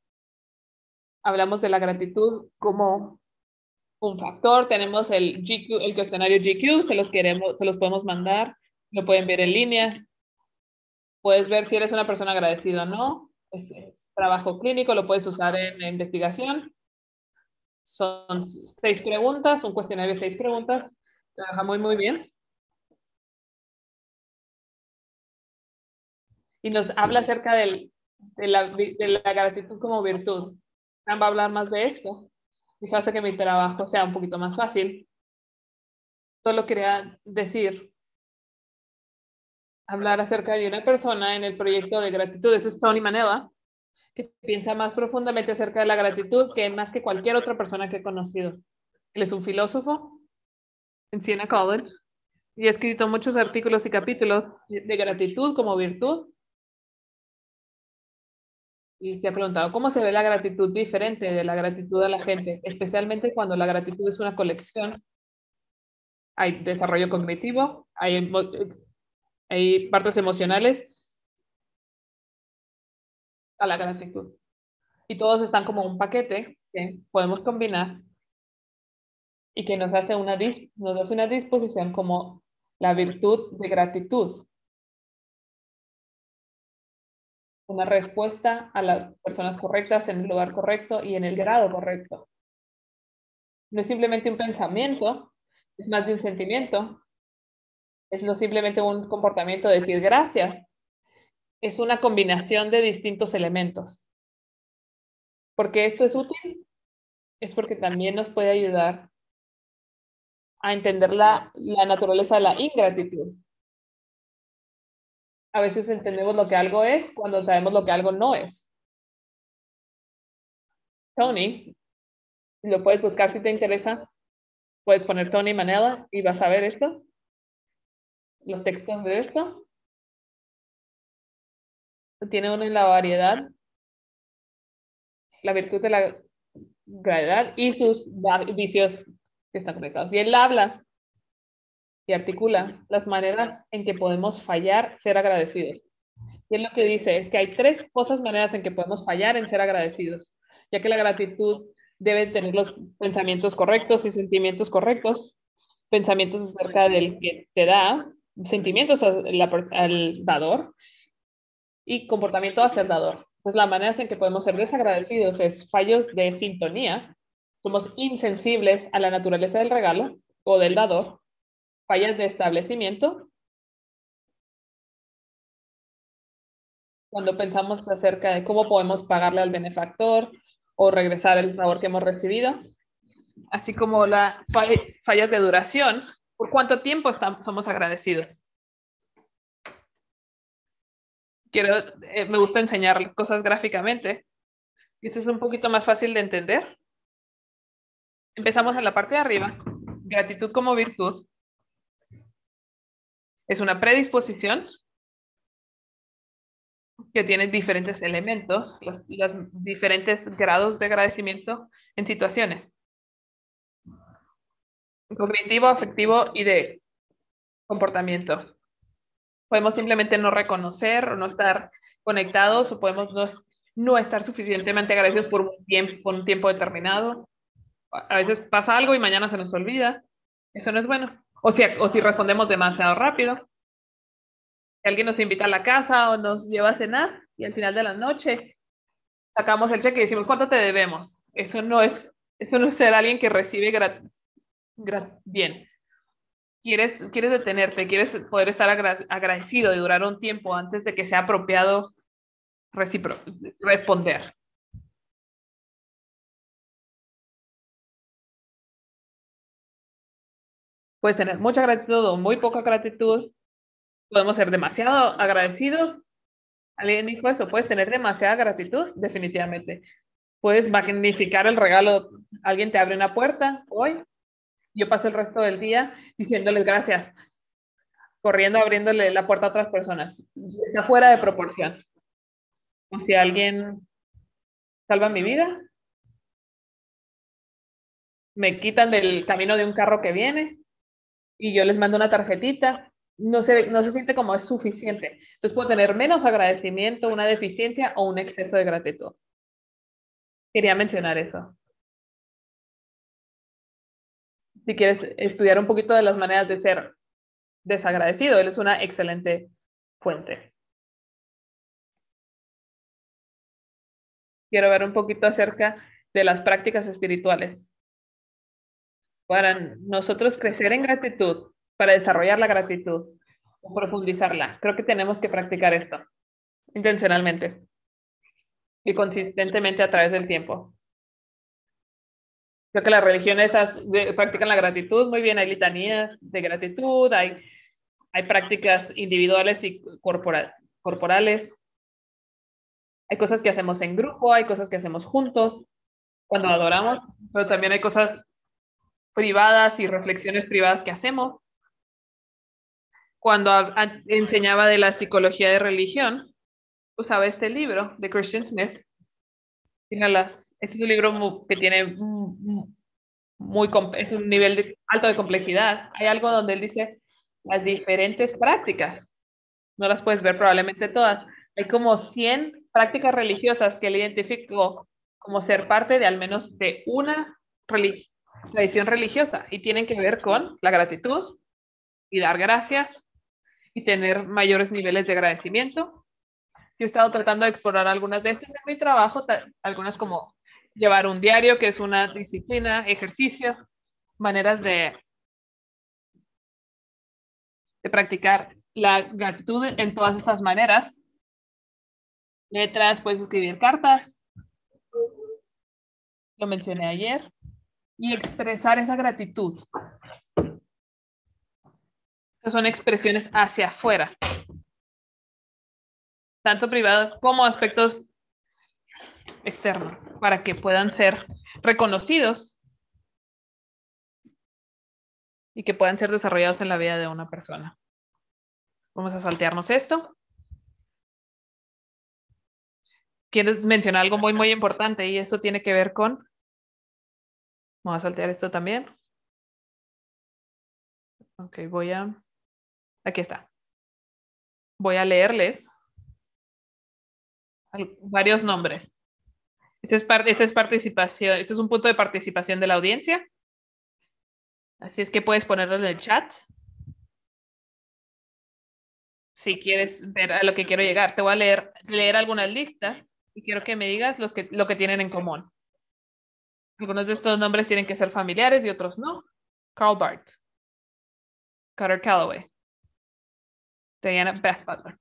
Hablamos de la gratitud como un factor. Tenemos el GQ, el cuestionario GQ, se los queremos, se los podemos mandar, lo pueden ver en línea. Puedes ver si eres una persona agradecida o no. Es, trabajo clínico, lo puedes usar en, investigación. Son seis preguntas, un cuestionario de seis preguntas. Trabaja muy, muy bien. Y nos habla acerca del, de, la, de la gratitud como virtud. Va a hablar más de esto. Eso hace que mi trabajo sea un poquito más fácil. Solo quería decir hablar acerca de una persona en el proyecto de gratitud. Eso es Tony Manella, que piensa más profundamente acerca de la gratitud que más que cualquier otra persona que he conocido. Él es un filósofo en Siena College y ha escrito muchos artículos y capítulos de gratitud como virtud. Y se ha preguntado cómo se ve la gratitud diferente de la gratitud de la gente, especialmente cuando la gratitud es una colección. Hay desarrollo cognitivo, hay hay partes emocionales a la gratitud. Y todos están como un paquete que podemos combinar y que nos hace una, nos hace una disposición como la virtud de gratitud. Una respuesta a las personas correctas en el lugar correcto y en el grado correcto. No es simplemente un pensamiento, es más de un sentimiento, es no simplemente un comportamiento de decir gracias, es una combinación de distintos elementos. Porque esto es útil, es porque también nos puede ayudar a entender la, la naturaleza de la ingratitud. A veces entendemos lo que algo es cuando sabemos lo que algo no es. Tony, lo puedes buscar si te interesa. Puedes poner Tony Manela y vas a ver esto los textos de esto. Tiene uno en la variedad, la virtud de la gravedad y sus vicios que están conectados. Y él habla y articula las maneras en que podemos fallar ser agradecidos. Y él lo que dice es que hay tres cosas, maneras en que podemos fallar en ser agradecidos, ya que la gratitud debe tener los pensamientos correctos y sentimientos correctos, pensamientos acerca del que te da, sentimientos al, dador y comportamiento hacia el dador. Pues la manera en que podemos ser desagradecidos es fallos de sintonía. Somos insensibles a la naturaleza del regalo o del dador. Fallas de establecimiento. Cuando pensamos acerca de cómo podemos pagarle al benefactor o regresar el favor que hemos recibido. Así como las fallas de duración, ¿Por cuánto tiempo estamos, agradecidos? Quiero, eh, me gusta enseñar cosas gráficamente. Y eso es un poquito más fácil de entender. Empezamos en la parte de arriba. Gratitud como virtud. Es una predisposición que tiene diferentes elementos, los diferentes grados de agradecimiento en situaciones cognitivo, afectivo y de comportamiento. Podemos simplemente no reconocer o no estar conectados o podemos no no estar suficientemente agradecidos por un tiempo, por un tiempo determinado. A veces pasa algo y mañana se nos olvida. Eso no es bueno. O si, o si respondemos demasiado rápido. Si alguien nos invita a la casa o nos lleva a cenar y al final de la noche sacamos el cheque y decimos, ¿cuánto te debemos? Eso no es, eso no es ser alguien que recibe bien. Quieres, quieres detenerte, quieres poder estar agradecido y durar un tiempo antes de que sea apropiado responder. Puedes tener mucha gratitud o muy poca gratitud. Podemos ser demasiado agradecidos. Alguien dijo eso, puedes tener demasiada gratitud, definitivamente. Puedes magnificar el regalo. Alguien te abre una puerta hoy. Yo paso el resto del día diciéndoles gracias, corriendo, abriéndole la puerta a otras personas. Está fuera de proporción. O si alguien salva mi vida, me quitan del camino de un carro que viene y yo les mando una tarjetita, no se, no se siente como es suficiente. Entonces puedo tener menos agradecimiento, una deficiencia o un exceso de gratitud. Quería mencionar eso. Si quieres estudiar un poquito de las maneras de ser desagradecido, él es una excelente fuente. quiero ver un poquito acerca de las prácticas espirituales. Para nosotros crecer en gratitud, para desarrollar la gratitud profundizarla, creo que tenemos que practicar esto intencionalmente y consistentemente a través del tiempo. Creo que las religiones practican la gratitud muy bien, hay litanías de gratitud, hay, hay prácticas individuales y corporales. Hay cosas que hacemos en grupo, hay cosas que hacemos juntos cuando adoramos, pero también hay cosas privadas y reflexiones privadas que hacemos. Cuando enseñaba de la psicología de religión, usaba este libro de Christian Smith. Tiene las, este es un libro que tiene muy, es un nivel alto de complejidad. Hay algo donde él dice las diferentes prácticas. No las puedes ver probablemente todas. Hay como 100 prácticas religiosas que él identificó como ser parte de al menos de una tradición religiosa y tienen que ver con la gratitud y dar gracias y tener mayores niveles de agradecimiento. Yo he estado tratando de explorar algunas de estas en mi trabajo, algunas como llevar un diario, que es una disciplina, ejercicio, maneras de, de practicar la gratitud en todas estas maneras letras, puedes escribir cartas. Lo mencioné ayer. Y expresar esa gratitud. Estas son expresiones hacia afuera. Tanto privado como aspectos externos, para que puedan ser reconocidos y que puedan ser desarrollados en la vida de una persona. Vamos a saltearnos esto. quieres mencionar algo muy, muy importante y eso tiene que ver con... Vamos a saltear esto también. Ok, voy a... Aquí está. Voy a leerles varios nombres. Este es, este es participación, este es un punto de participación de la audiencia. Así es que puedes ponerlo en el chat. Si quieres ver a lo que quiero llegar, te voy a leer, leer algunas listas y quiero que me digas los que, lo que tienen en común. Algunos de estos nombres tienen que ser familiares y otros no. Carl Bart, Cutter Calloway, Diana Beth Butler.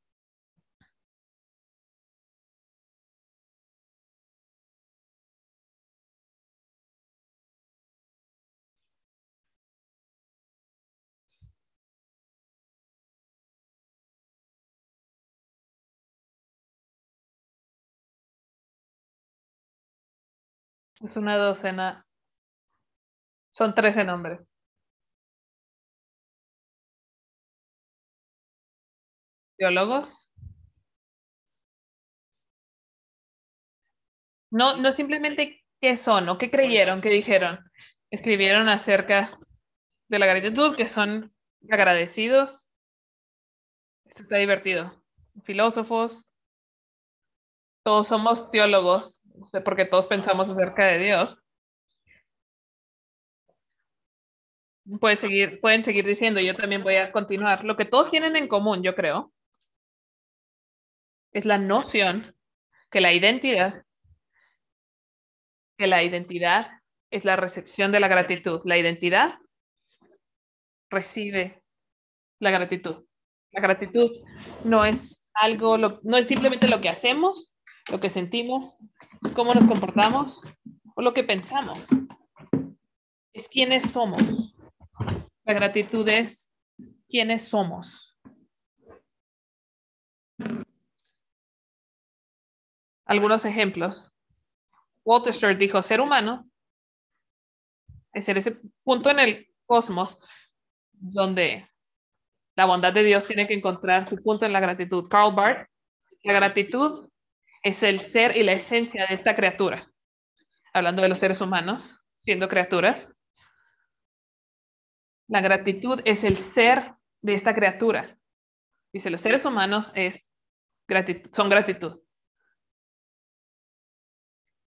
Es una docena. Son 13 nombres. Teólogos. No, no simplemente qué son o qué creyeron, qué dijeron. Escribieron acerca de la gratitud, que son agradecidos. Esto está divertido. Filósofos, Todos somos teólogos, porque todos pensamos acerca de Dios. Pueden seguir, pueden seguir diciendo, yo también voy a continuar. Lo que todos tienen en común, yo creo, es la noción que la identidad, que la identidad es la recepción de la gratitud. La identidad recibe la gratitud. La gratitud no es algo, no es simplemente lo que hacemos, lo que sentimos, cómo nos comportamos o lo que pensamos. Es quiénes somos. La gratitud es quiénes somos. Algunos ejemplos. Walter Sturt dijo, ser humano es ser ese punto en el cosmos donde la bondad de Dios tiene que encontrar su punto en la gratitud. Karl Barth, la gratitud es el ser y la esencia de esta criatura. Hablando de los seres humanos, siendo criaturas. La gratitud es el ser de esta criatura. Dice, los seres humanos es gratitud, son gratitud.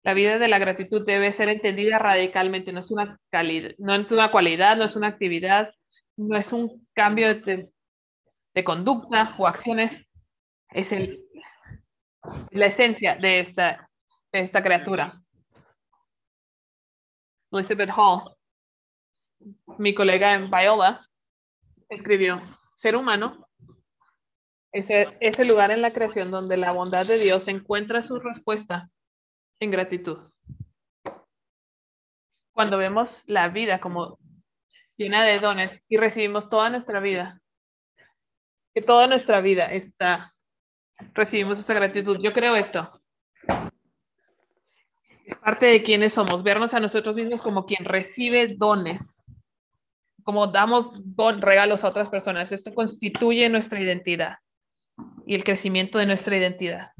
La vida de la gratitud debe ser entendida radicalmente, no es una calidad, no es una cualidad, no es una actividad, no es un cambio de, de conducta o acciones es el, la esencia de esta, de esta criatura. Elizabeth Hall, mi colega en Viola, escribió, ser humano es ese lugar en la creación donde la bondad de Dios encuentra su respuesta en gratitud. Cuando vemos la vida como llena de dones y recibimos toda nuestra vida que toda nuestra vida está, recibimos esta gratitud. Yo creo esto. Es parte de quienes somos, vernos a nosotros mismos como quien recibe dones, como damos regalos a otras personas. Esto constituye nuestra identidad y el crecimiento de nuestra identidad.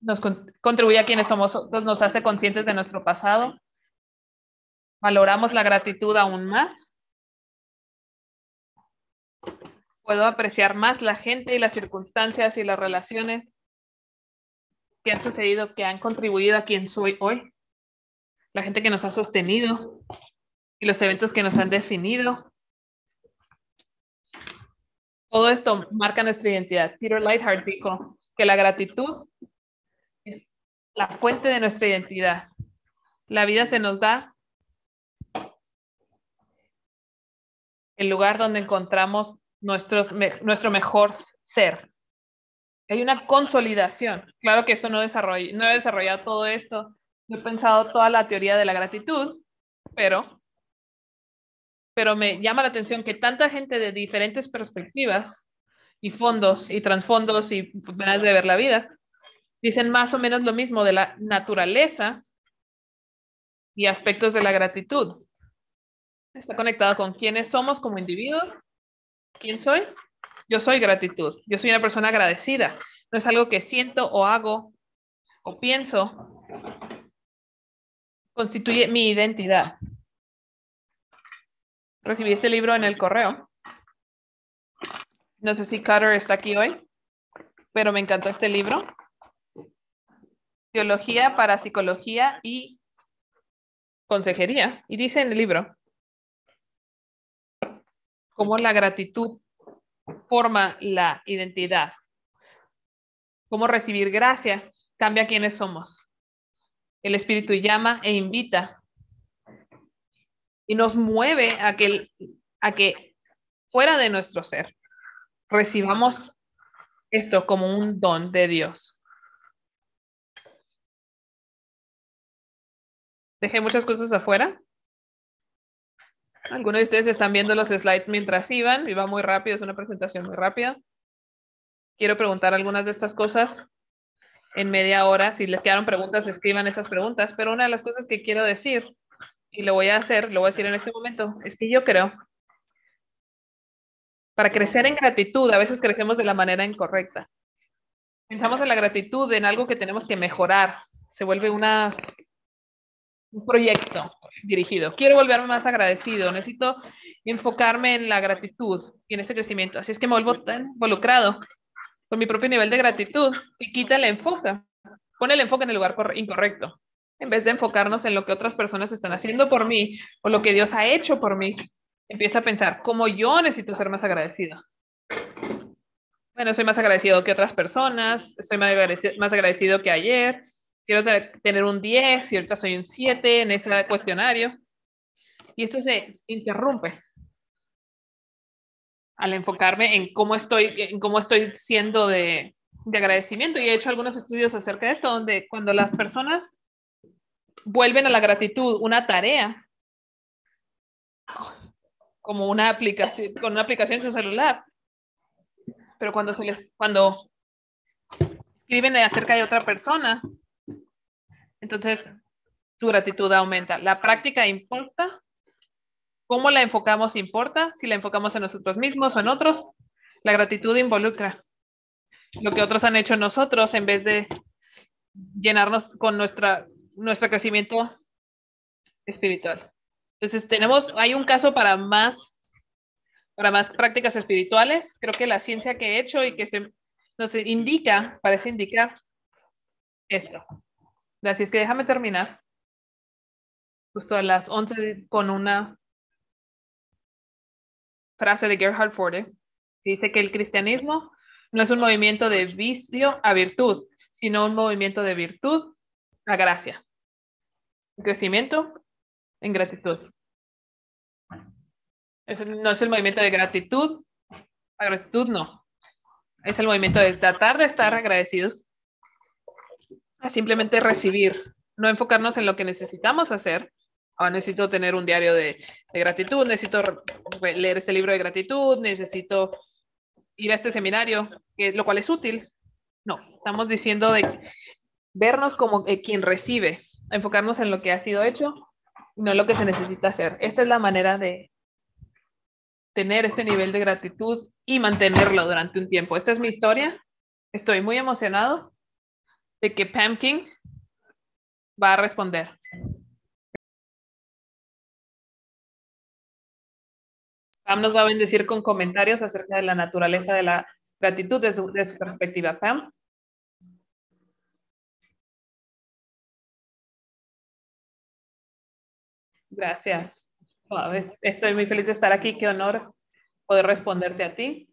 Nos contribuye a quienes somos, nos hace conscientes de nuestro pasado. Valoramos la gratitud aún más Puedo apreciar más la gente y las circunstancias y las relaciones que han sucedido, que han contribuido a quien soy hoy. La gente que nos ha sostenido y los eventos que nos han definido. Todo esto marca nuestra identidad. Peter Lightheart dijo que la gratitud es la fuente de nuestra identidad. La vida se nos da el lugar donde encontramos nuestros, nuestro mejor ser. Hay una consolidación. Claro que esto no, desarrolla, no he desarrollado todo esto, no he pensado toda la teoría de la gratitud, pero, pero me llama la atención que tanta gente de diferentes perspectivas y fondos y trasfondos y maneras de ver la vida dicen más o menos lo mismo de la naturaleza y aspectos de la gratitud. Está conectado con quiénes somos como individuos ¿Quién soy? Yo soy gratitud. Yo soy una persona agradecida. No es algo que siento o hago o pienso. Constituye mi identidad. Recibí este libro en el correo. No sé si Carter está aquí hoy, pero me encantó este libro. Teología para psicología y consejería. Y dice en el libro, cómo la gratitud forma la identidad. Cómo recibir gracia cambia quiénes somos. El Espíritu llama e invita y nos mueve a que, a que fuera de nuestro ser recibamos esto como un don de Dios. Dejé muchas cosas afuera, algunos de ustedes están viendo los slides mientras iban, iba muy rápido, es una presentación muy rápida. Quiero preguntar algunas de estas cosas en media hora. Si les quedaron preguntas, escriban esas preguntas. Pero una de las cosas que quiero decir, y lo voy a hacer, lo voy a decir en este momento, es que yo creo, para crecer en gratitud, a veces crecemos de la manera incorrecta. Pensamos en la gratitud en algo que tenemos que mejorar. Se vuelve una un proyecto dirigido. Quiero volverme más agradecido, necesito enfocarme en la gratitud y en ese crecimiento. Así es que me vuelvo tan involucrado con mi propio nivel de gratitud que quita el enfoque, pone el enfoque en el lugar incorrecto. En vez de enfocarnos en lo que otras personas están haciendo por mí o lo que Dios ha hecho por mí, empieza a pensar cómo yo necesito ser más agradecido. Bueno, soy más agradecido que otras personas, estoy más agradecido, más agradecido que ayer, quiero tener un 10 y ahorita soy un 7 en ese cuestionario. Y esto se interrumpe al enfocarme en cómo estoy, en cómo estoy siendo de, de agradecimiento. Y he hecho algunos estudios acerca de esto, donde cuando las personas vuelven a la gratitud una tarea, como una aplicación, con una aplicación en su celular, pero cuando se les, cuando escriben acerca de otra persona, entonces su gratitud aumenta. La práctica importa. ¿Cómo la enfocamos importa? Si la enfocamos en nosotros mismos o en otros, la gratitud involucra lo que otros han hecho en nosotros en vez de llenarnos con nuestra, nuestro crecimiento espiritual. Entonces tenemos, hay un caso para más, para más prácticas espirituales. Creo que la ciencia que he hecho y que se nos indica, parece indicar esto. Así es que déjame terminar justo a las 11 con una frase de Gerhard Forde. Dice que el cristianismo no es un movimiento de vicio a virtud, sino un movimiento de virtud a gracia. Crecimiento en gratitud. no es el movimiento de gratitud a gratitud, no. Es el movimiento de tratar de estar agradecidos a simplemente recibir, no enfocarnos en lo que necesitamos hacer. Ah, necesito tener un diario de, gratitud, necesito leer este libro de gratitud, necesito ir a este seminario, lo cual es útil. No, estamos diciendo de vernos como quien recibe, enfocarnos en lo que ha sido hecho, no en lo que se necesita hacer. Esta es la manera de tener este nivel de gratitud y mantenerlo durante un tiempo. Esta es mi historia. Estoy muy emocionado de que Pam King va a responder. Pam nos va a bendecir con comentarios acerca de la naturaleza de la gratitud de su, perspectiva. Pam. Gracias. Estoy muy feliz de estar aquí. Qué honor poder responderte a ti.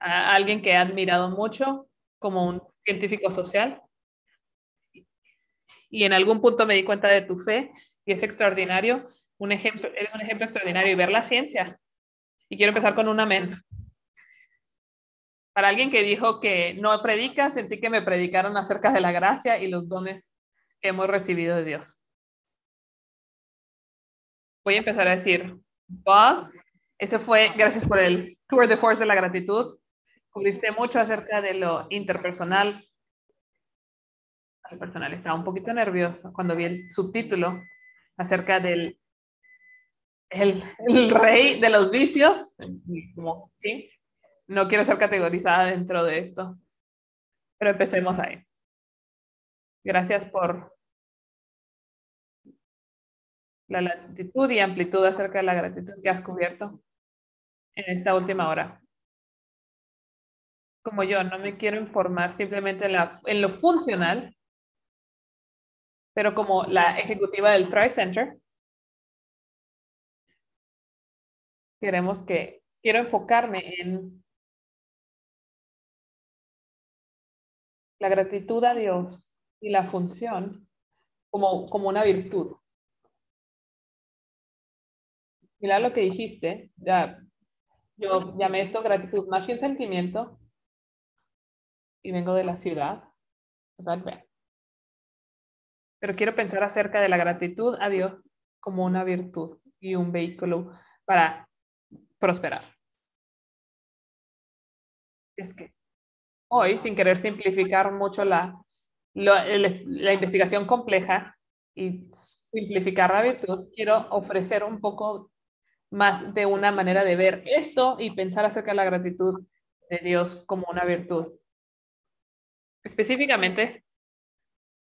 A alguien que he admirado mucho como un científico social. Y en algún punto me di cuenta de tu fe y es extraordinario. Un ejemplo, eres un ejemplo extraordinario y ver la ciencia. Y quiero empezar con un amén. Para alguien que dijo que no predica, sentí que me predicaron acerca de la gracia y los dones que hemos recibido de Dios. Voy a empezar a decir, Bob, eso fue, gracias por el tour de force de la gratitud cubriste mucho acerca de lo interpersonal. personal estaba un poquito nervioso cuando vi el subtítulo acerca del el, rey de los vicios. No quiero ser categorizada dentro de esto, pero empecemos ahí. Gracias por la latitud y amplitud acerca de la gratitud que has cubierto en esta última hora como yo, no me quiero informar simplemente en, lo funcional, pero como la ejecutiva del Thrive Center, queremos que, quiero enfocarme en la gratitud a Dios y la función como, como una virtud. Mira lo que dijiste, ya, yo llamé esto gratitud más que un sentimiento, y vengo de la ciudad, Pero quiero pensar acerca de la gratitud a Dios como una virtud y un vehículo para prosperar. Es que hoy, sin querer simplificar mucho la, la investigación compleja y simplificar la virtud, quiero ofrecer un poco más de una manera de ver esto y pensar acerca de la gratitud de Dios como una virtud. Específicamente,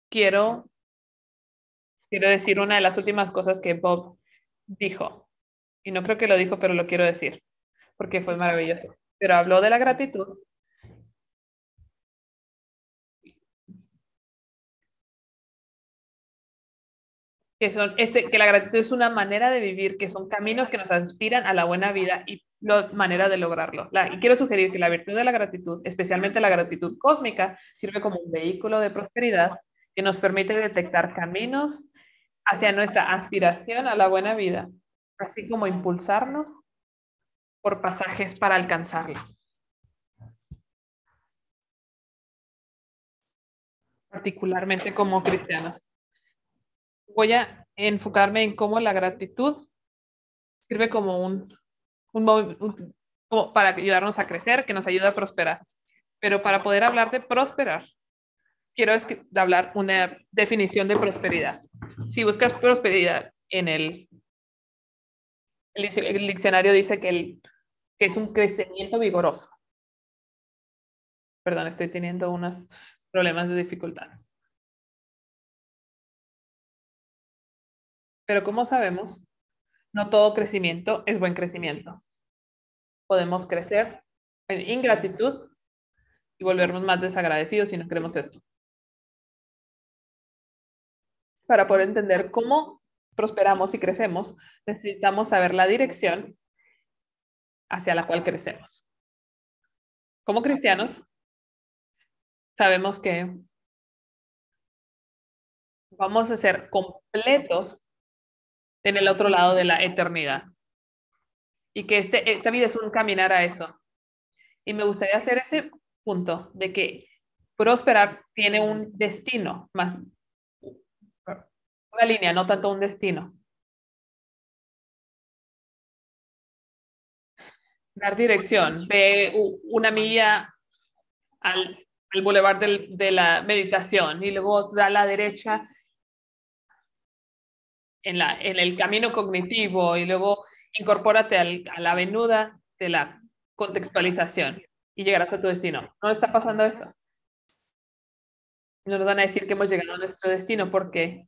quiero quiero decir una de las últimas cosas que Bob dijo. Y no creo que lo dijo, pero lo quiero decir, porque fue maravilloso. Pero habló de la gratitud que, son, este, que la gratitud es una manera de vivir, que son caminos que nos inspiran a la buena vida y la manera de lograrlo. y quiero sugerir que la virtud de la gratitud, especialmente la gratitud cósmica, sirve como un vehículo de prosperidad que nos permite detectar caminos hacia nuestra aspiración a la buena vida, así como impulsarnos por pasajes para alcanzarla. Particularmente como cristianos voy a enfocarme en cómo la gratitud sirve como un, un, para ayudarnos a crecer, que nos ayuda a prosperar. Pero para poder hablar de prosperar, quiero hablar una definición de prosperidad. Si buscas prosperidad en el, el, diccionario dice que, el, que es un crecimiento vigoroso. Perdón, estoy teniendo unos problemas de dificultad. Pero como sabemos, no todo crecimiento es buen crecimiento. Podemos crecer en ingratitud y volvernos más desagradecidos si no queremos esto. Para poder entender cómo prosperamos y crecemos, necesitamos saber la dirección hacia la cual crecemos. Como cristianos, sabemos que vamos a ser completos en el otro lado de la eternidad. Y que este, esta vida es un caminar a eso. Y me gustaría hacer ese punto de que prosperar tiene un destino, más una línea, no tanto un destino. Dar dirección, ve una milla al, al bulevar de la meditación y luego da la derecha en, la, en el camino cognitivo y luego incorpórate a la venuda de la contextualización y llegarás a tu destino. ¿No está pasando eso? No nos van a decir que hemos llegado a nuestro destino porque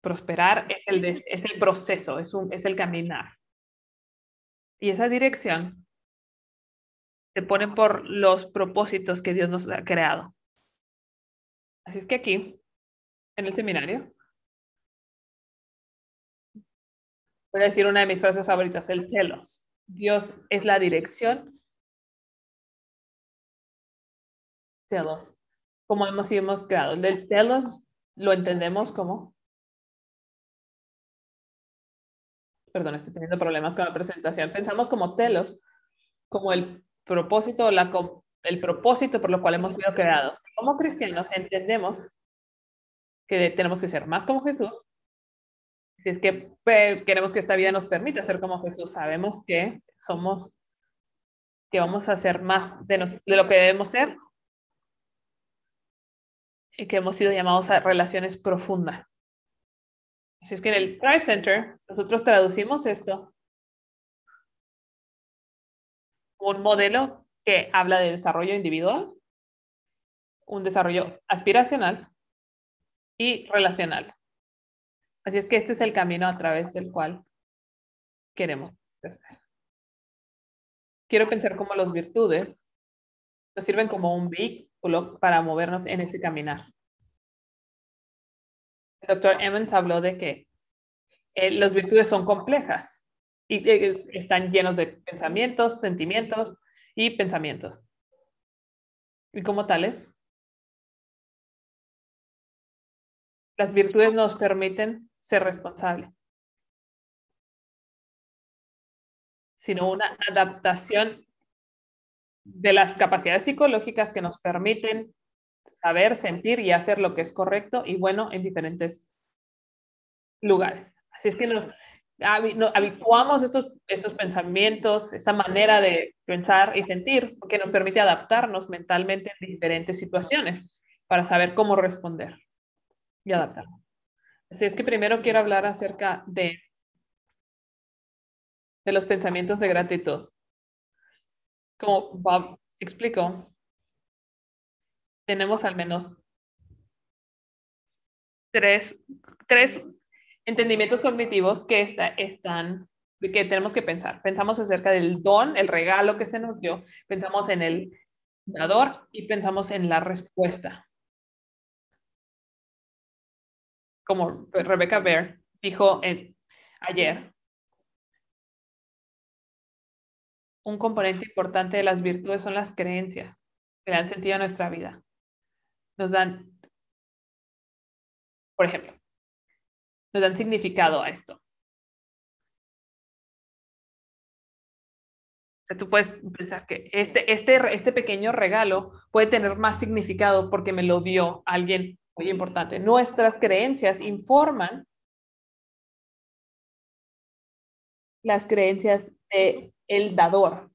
prosperar es el, es el proceso, es, un, es el caminar. Y esa dirección se pone por los propósitos que Dios nos ha creado. Así es que aquí, en el seminario, Voy a decir una de mis frases favoritas, el telos. Dios es la dirección. Telos. Como hemos, hemos creado. El telos lo entendemos como... Perdón, estoy teniendo problemas con la presentación. Pensamos como telos, como el propósito, la, el propósito por lo cual hemos sido creados. Como cristianos entendemos que tenemos que ser más como Jesús, es que queremos que esta vida nos permita ser como Jesús, sabemos que somos, que vamos a ser más de, de lo que debemos ser y que hemos sido llamados a relaciones profundas. Así es que en el Thrive Center nosotros traducimos esto un modelo que habla de desarrollo individual, un desarrollo aspiracional y relacional. Así es que este es el camino a través del cual queremos Quiero pensar cómo las virtudes nos sirven como un vehículo para movernos en ese caminar. El doctor Emmons habló de que eh, las virtudes son complejas y eh, están llenos de pensamientos, sentimientos y pensamientos. Y como tales, las virtudes nos permiten ser responsable, sino una adaptación de las capacidades psicológicas que nos permiten saber, sentir y hacer lo que es correcto y bueno en diferentes lugares. Así es que nos, habituamos estos, estos pensamientos, esta manera de pensar y sentir, que nos permite adaptarnos mentalmente en diferentes situaciones para saber cómo responder y adaptarnos. Así es que primero quiero hablar acerca de, de los pensamientos de gratitud. Como Bob explicó, tenemos al menos tres, tres entendimientos cognitivos que está, están, que tenemos que pensar. Pensamos acerca del don, el regalo que se nos dio, pensamos en el dador y pensamos en la respuesta. Como Rebecca Bear dijo ayer, un componente importante de las virtudes son las creencias que dan sentido a nuestra vida. Nos dan, por ejemplo, nos dan significado a esto. tú puedes pensar que este, este, este pequeño regalo puede tener más significado porque me lo dio alguien muy importante. Nuestras creencias informan las creencias de el dador.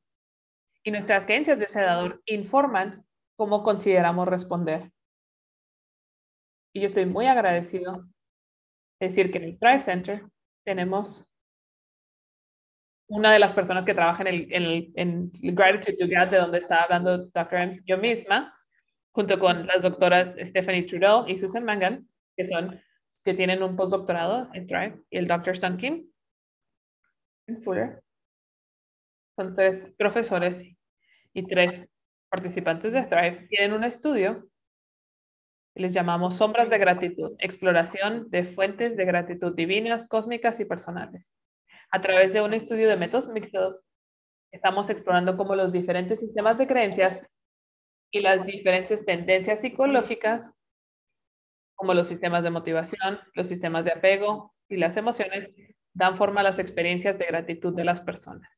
Y nuestras creencias de ese dador informan cómo consideramos responder. Y yo estoy muy agradecido de decir que en el Thrive Center tenemos una de las personas que trabaja en el, Gratitude to de donde estaba hablando Dr. M, yo misma, junto con las doctoras Stephanie Trudeau y Susan Mangan, que son, que tienen un postdoctorado en Thrive, y el Dr. Sunkin en Fuller. Son tres profesores y tres participantes de Thrive. Tienen un estudio que les llamamos sombras de gratitud, exploración de fuentes de gratitud divinas, cósmicas y personales. A través de un estudio de métodos mixtos, estamos explorando cómo los diferentes sistemas de creencias y las diferentes tendencias psicológicas, como los sistemas de motivación, los sistemas de apego y las emociones, dan forma a las experiencias de gratitud de las personas.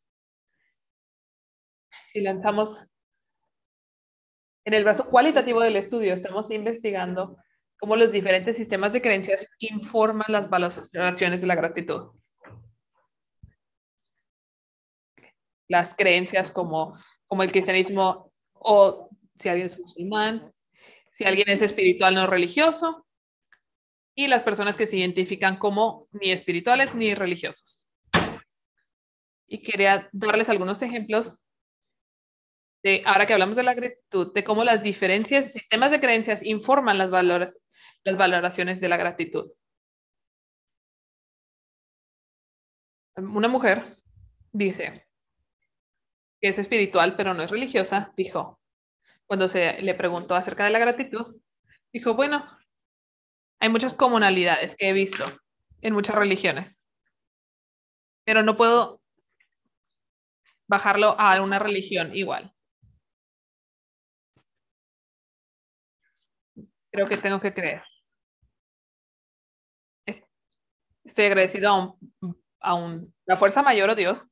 Y lanzamos en el brazo cualitativo del estudio, estamos investigando cómo los diferentes sistemas de creencias informan las valoraciones de la gratitud. Las creencias como, como el cristianismo o si alguien es musulmán, si alguien es espiritual no religioso, y las personas que se identifican como ni espirituales ni religiosos. Y quería darles algunos ejemplos de, ahora que hablamos de la gratitud, de cómo las diferencias, sistemas de creencias informan las, valores, las valoraciones de la gratitud. Una mujer dice que es espiritual pero no es religiosa, dijo, cuando se le preguntó acerca de la gratitud, dijo, bueno, hay muchas comunalidades que he visto en muchas religiones, pero no puedo bajarlo a una religión igual. Creo que tengo que creer. Estoy agradecido a, un, a un, la fuerza mayor o Dios.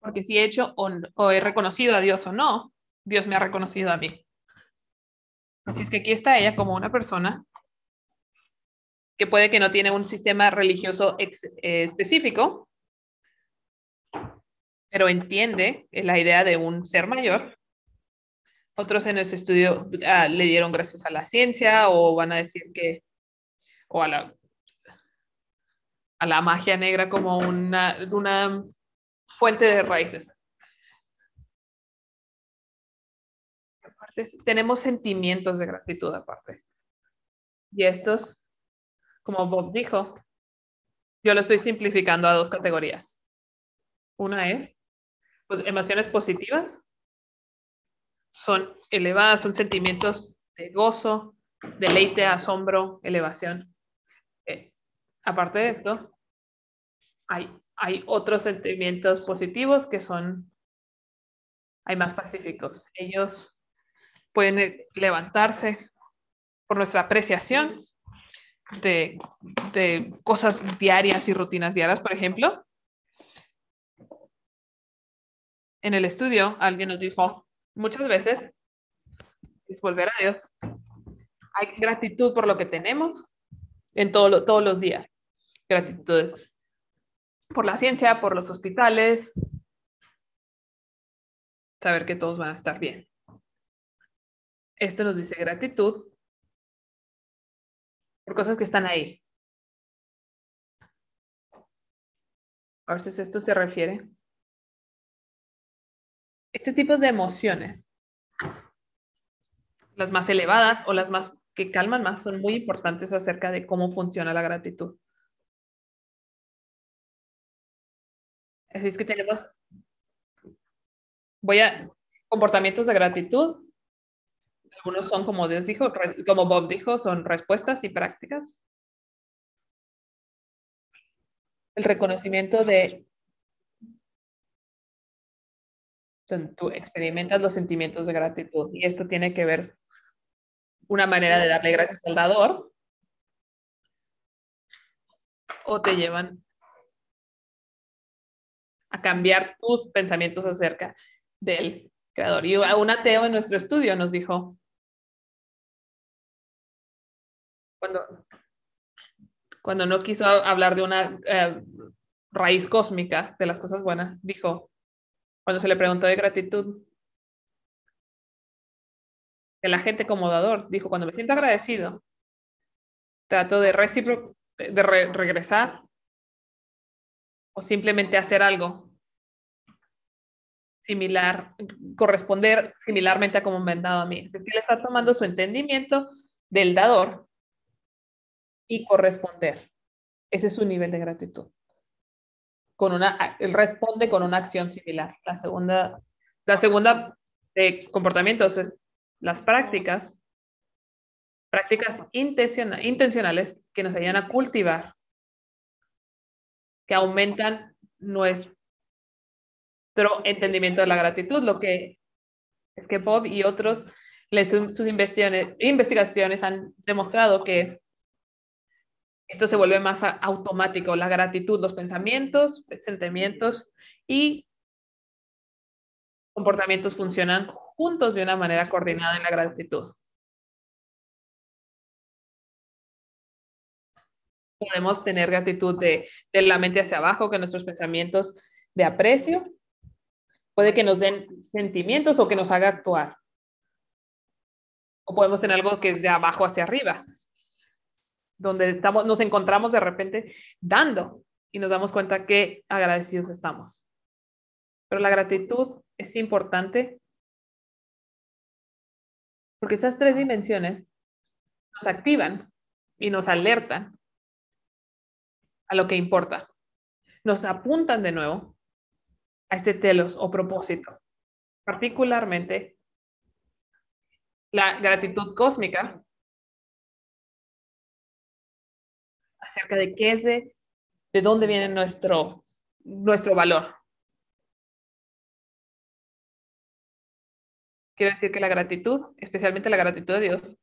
Porque si he hecho o he reconocido a Dios o no, Dios me ha reconocido a mí. Así es que aquí está ella como una persona que puede que no tiene un sistema religioso eh, específico, pero entiende la idea de un ser mayor. Otros en este estudio ah, le dieron gracias a la ciencia o van a decir que, o a la, a la magia negra como una, una fuente de raíces. tenemos sentimientos de gratitud aparte. Y estos, como Bob dijo, yo lo estoy simplificando a dos categorías. Una es pues, emociones positivas, son elevadas, son sentimientos de gozo, deleite, asombro, elevación. Eh, aparte de esto, hay, hay otros sentimientos positivos que son, hay más pacíficos. Ellos pueden eh, levantarse por nuestra apreciación de, cosas diarias y rutinas diarias, por ejemplo. En el estudio, alguien nos dijo, muchas veces es volver a Dios. Hay gratitud por lo que tenemos en todo todos los días. Gratitud por la ciencia, por los hospitales, saber que todos van a estar bien. Esto nos dice gratitud por cosas que están ahí. A ver si esto se refiere. Este tipo de emociones las más elevadas o las más que calman más, son muy importantes acerca de cómo funciona la gratitud. Así es que tenemos, voy a, comportamientos de gratitud. Algunos son, como Dios dijo, como Bob dijo, son respuestas y prácticas. El reconocimiento de tú experimentas los sentimientos de gratitud y esto tiene que ver una manera de darle gracias al dador o te llevan a cambiar tus pensamientos acerca del creador. Y un ateo en nuestro estudio nos dijo, cuando, cuando no quiso hablar de una eh, raíz cósmica de las cosas buenas, dijo, cuando se le preguntó de gratitud, que la gente como dador dijo, cuando me siento agradecido, trato de, de regresar o simplemente hacer algo similar, corresponder similarmente a como me han dado a mí. Es que le está tomando su entendimiento del dador y corresponder. Ese es su nivel de gratitud. Con una, él responde con una acción similar. La segunda, la segunda de comportamientos es las prácticas, prácticas intencionales que nos ayudan a cultivar, que aumentan nuestro entendimiento de la gratitud, lo que es que Bob y otros, sus investigaciones, han demostrado que esto se vuelve más automático, la gratitud, los pensamientos, sentimientos y comportamientos funcionan juntos de una manera coordinada en la gratitud. Podemos tener gratitud de, de la mente hacia abajo, que nuestros pensamientos de aprecio puede que nos den sentimientos o que nos haga actuar. O podemos tener algo que es de abajo hacia arriba, donde estamos, nos encontramos de repente dando y nos damos cuenta que agradecidos estamos. Pero la gratitud es importante porque estas tres dimensiones nos activan y nos alertan a lo que importa. Nos apuntan de nuevo a este telos o propósito. Particularmente la gratitud cósmica acerca de qué es de, de dónde viene nuestro, nuestro valor. Quiero decir que la gratitud, especialmente la gratitud de Dios,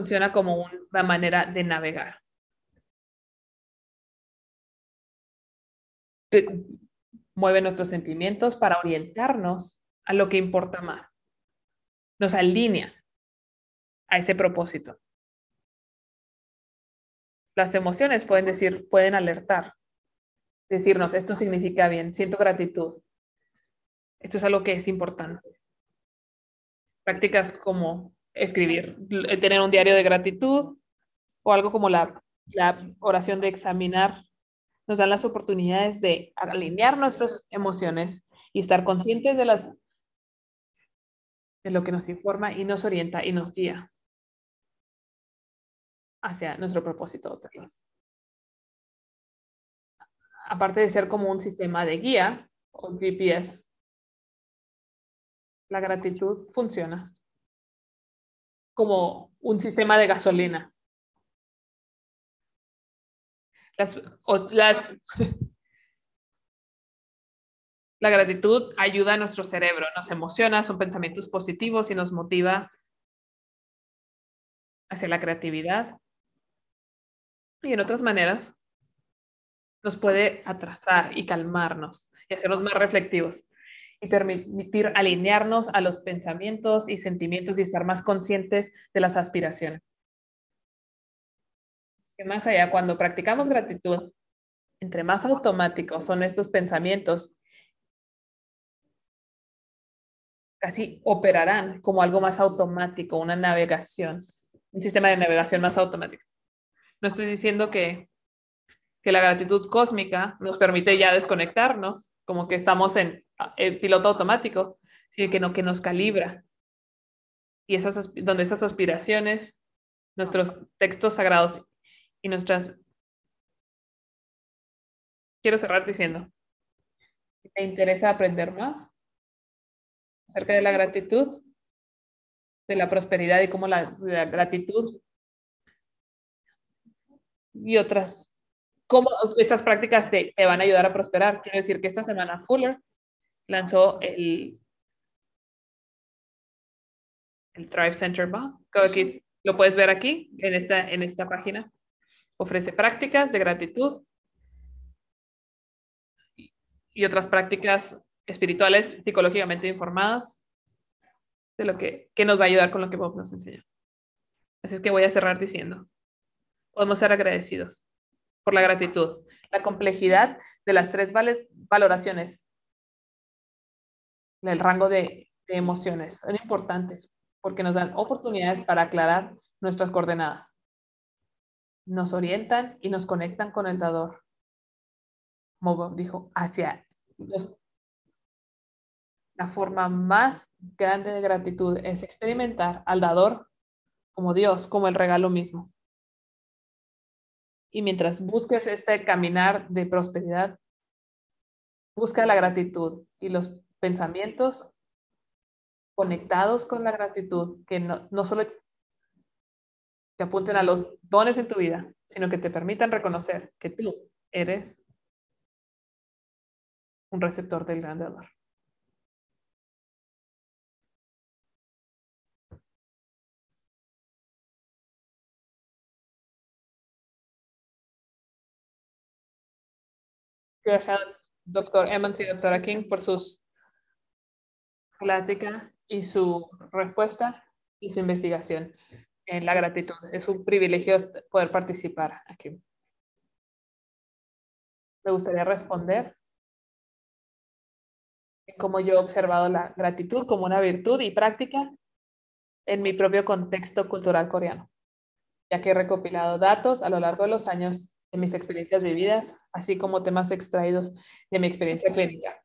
funciona como una manera de navegar. mueve nuestros sentimientos para orientarnos a lo que importa más. Nos alinea a ese propósito. Las emociones pueden decir, pueden alertar, decirnos, esto significa bien, siento gratitud. Esto es algo que es importante. Prácticas como escribir, tener un diario de gratitud o algo como la, la oración de examinar nos dan las oportunidades de alinear nuestras emociones y estar conscientes de, las, de lo que nos informa y nos orienta y nos guía hacia nuestro propósito. Aparte de ser como un sistema de guía o GPS, la gratitud funciona como un sistema de gasolina la, gratitud ayuda a nuestro cerebro, nos emociona, son pensamientos positivos y nos motiva hacia la creatividad. Y en otras maneras, nos puede atrasar y calmarnos y hacernos más reflectivos y permitir alinearnos a los pensamientos y sentimientos y estar más conscientes de las aspiraciones más allá, cuando practicamos gratitud, entre más automáticos son estos pensamientos, casi operarán como algo más automático, una navegación, un sistema de navegación más automático. No estoy diciendo que, que la gratitud cósmica nos permite ya desconectarnos, como que estamos en, en piloto automático, sino que, no, que nos calibra. Y esas, donde esas aspiraciones, nuestros textos sagrados y nuestras... Quiero cerrar diciendo, ¿te interesa aprender más acerca de la gratitud? de la prosperidad y cómo la, gratitud y otras, cómo estas prácticas te, te, van a ayudar a prosperar. Quiero decir que esta semana Fuller lanzó el, el Thrive Center Bank. Aquí, lo puedes ver aquí, en esta, en esta página. Ofrece prácticas de gratitud y otras prácticas espirituales psicológicamente informadas de lo que, que nos va a ayudar con lo que Bob nos enseñó. Así es que voy a cerrar diciendo, podemos ser agradecidos por la gratitud, la complejidad de las tres valoraciones, del rango de, emociones, son importantes porque nos dan oportunidades para aclarar nuestras coordenadas. Nos orientan y nos conectan con el dador. Como dijo, hacia los la forma más grande de gratitud es experimentar al dador como Dios, como el regalo mismo. Y mientras busques este caminar de prosperidad, busca la gratitud y los pensamientos conectados con la gratitud, que no, no solo te apunten a los dones en tu vida, sino que te permitan reconocer que tú eres un receptor del gran dador. Gracias, doctor Emmons y doctora King, por sus plática y su respuesta y su investigación en la gratitud. Es un privilegio poder participar aquí. Me gustaría responder cómo yo he observado la gratitud como una virtud y práctica en mi propio contexto cultural coreano, ya que he recopilado datos a lo largo de los años de mis experiencias vividas, así como temas extraídos de mi experiencia clínica.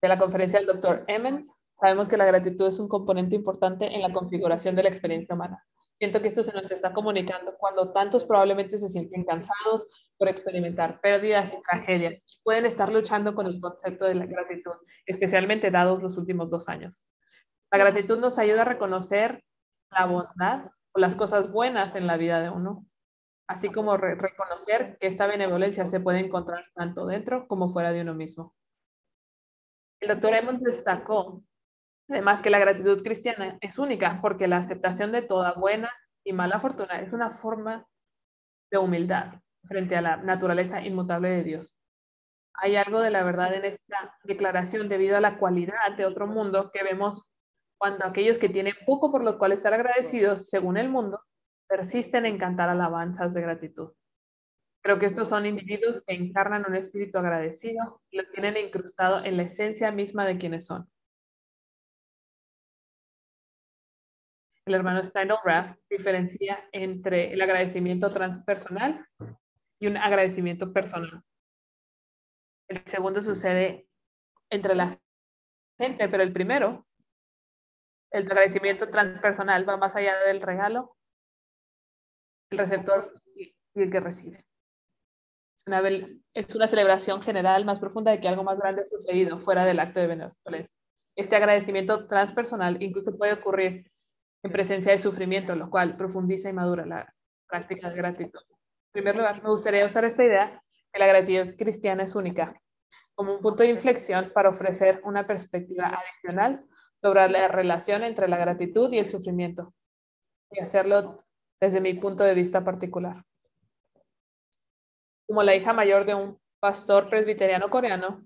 De la conferencia del doctor Emmons, sabemos que la gratitud es un componente importante en la configuración de la experiencia humana. Siento que esto se nos está comunicando cuando tantos probablemente se sienten cansados por experimentar pérdidas y tragedias. Pueden estar luchando con el concepto de la gratitud, especialmente dados los últimos dos años. La gratitud nos ayuda a reconocer la bondad o las cosas buenas en la vida de uno, así como reconocer que esta benevolencia se puede encontrar tanto dentro como fuera de uno mismo. El doctor Emmons destacó además que la gratitud cristiana es única porque la aceptación de toda buena y mala fortuna es una forma de humildad frente a la naturaleza inmutable de Dios. Hay algo de la verdad en esta declaración debido a la cualidad de otro mundo que vemos cuando aquellos que tienen poco por lo cual estar agradecidos, según el mundo, persisten en cantar alabanzas de gratitud. Creo que estos son individuos que encarnan un espíritu agradecido y lo tienen incrustado en la esencia misma de quienes son. El hermano Steindl diferencia entre el agradecimiento transpersonal y un agradecimiento personal. El segundo sucede entre la gente, pero el primero, el agradecimiento transpersonal, va más allá del regalo el receptor y el que recibe. Es una, es una celebración general más profunda de que algo más grande ha sucedido fuera del acto de benevolencia. Este agradecimiento transpersonal incluso puede ocurrir en presencia de sufrimiento, lo cual profundiza y madura la práctica de gratitud. En primer lugar, me gustaría usar esta idea que la gratitud cristiana es única, como un punto de inflexión para ofrecer una perspectiva adicional sobre la relación entre la gratitud y el sufrimiento, y hacerlo desde mi punto de vista particular. Como la hija mayor de un pastor presbiteriano coreano,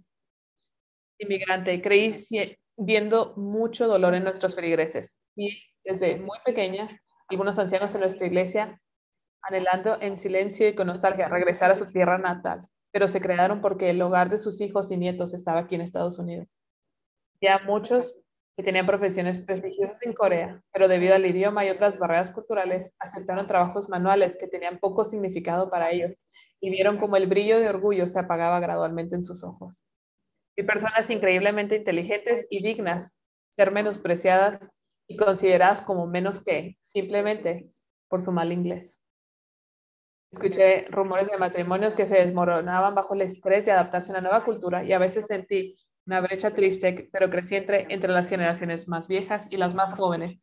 inmigrante, creí viendo mucho dolor en nuestros feligreses y desde muy pequeña, algunos ancianos en nuestra iglesia, anhelando en silencio y con nostalgia regresar a su tierra natal, pero se crearon porque el hogar de sus hijos y nietos estaba aquí en Estados Unidos. Ya muchos tenían profesiones prestigiosas en Corea, pero debido al idioma y otras barreras culturales, aceptaron trabajos manuales que tenían poco significado para ellos y vieron como el brillo de orgullo se apagaba gradualmente en sus ojos. y personas increíblemente inteligentes y dignas ser menospreciadas y consideradas como menos que, simplemente por su mal inglés. Escuché rumores de matrimonios que se desmoronaban bajo el estrés de adaptarse a una nueva cultura y a veces sentí una brecha triste, pero creciente entre las generaciones más viejas y las más jóvenes,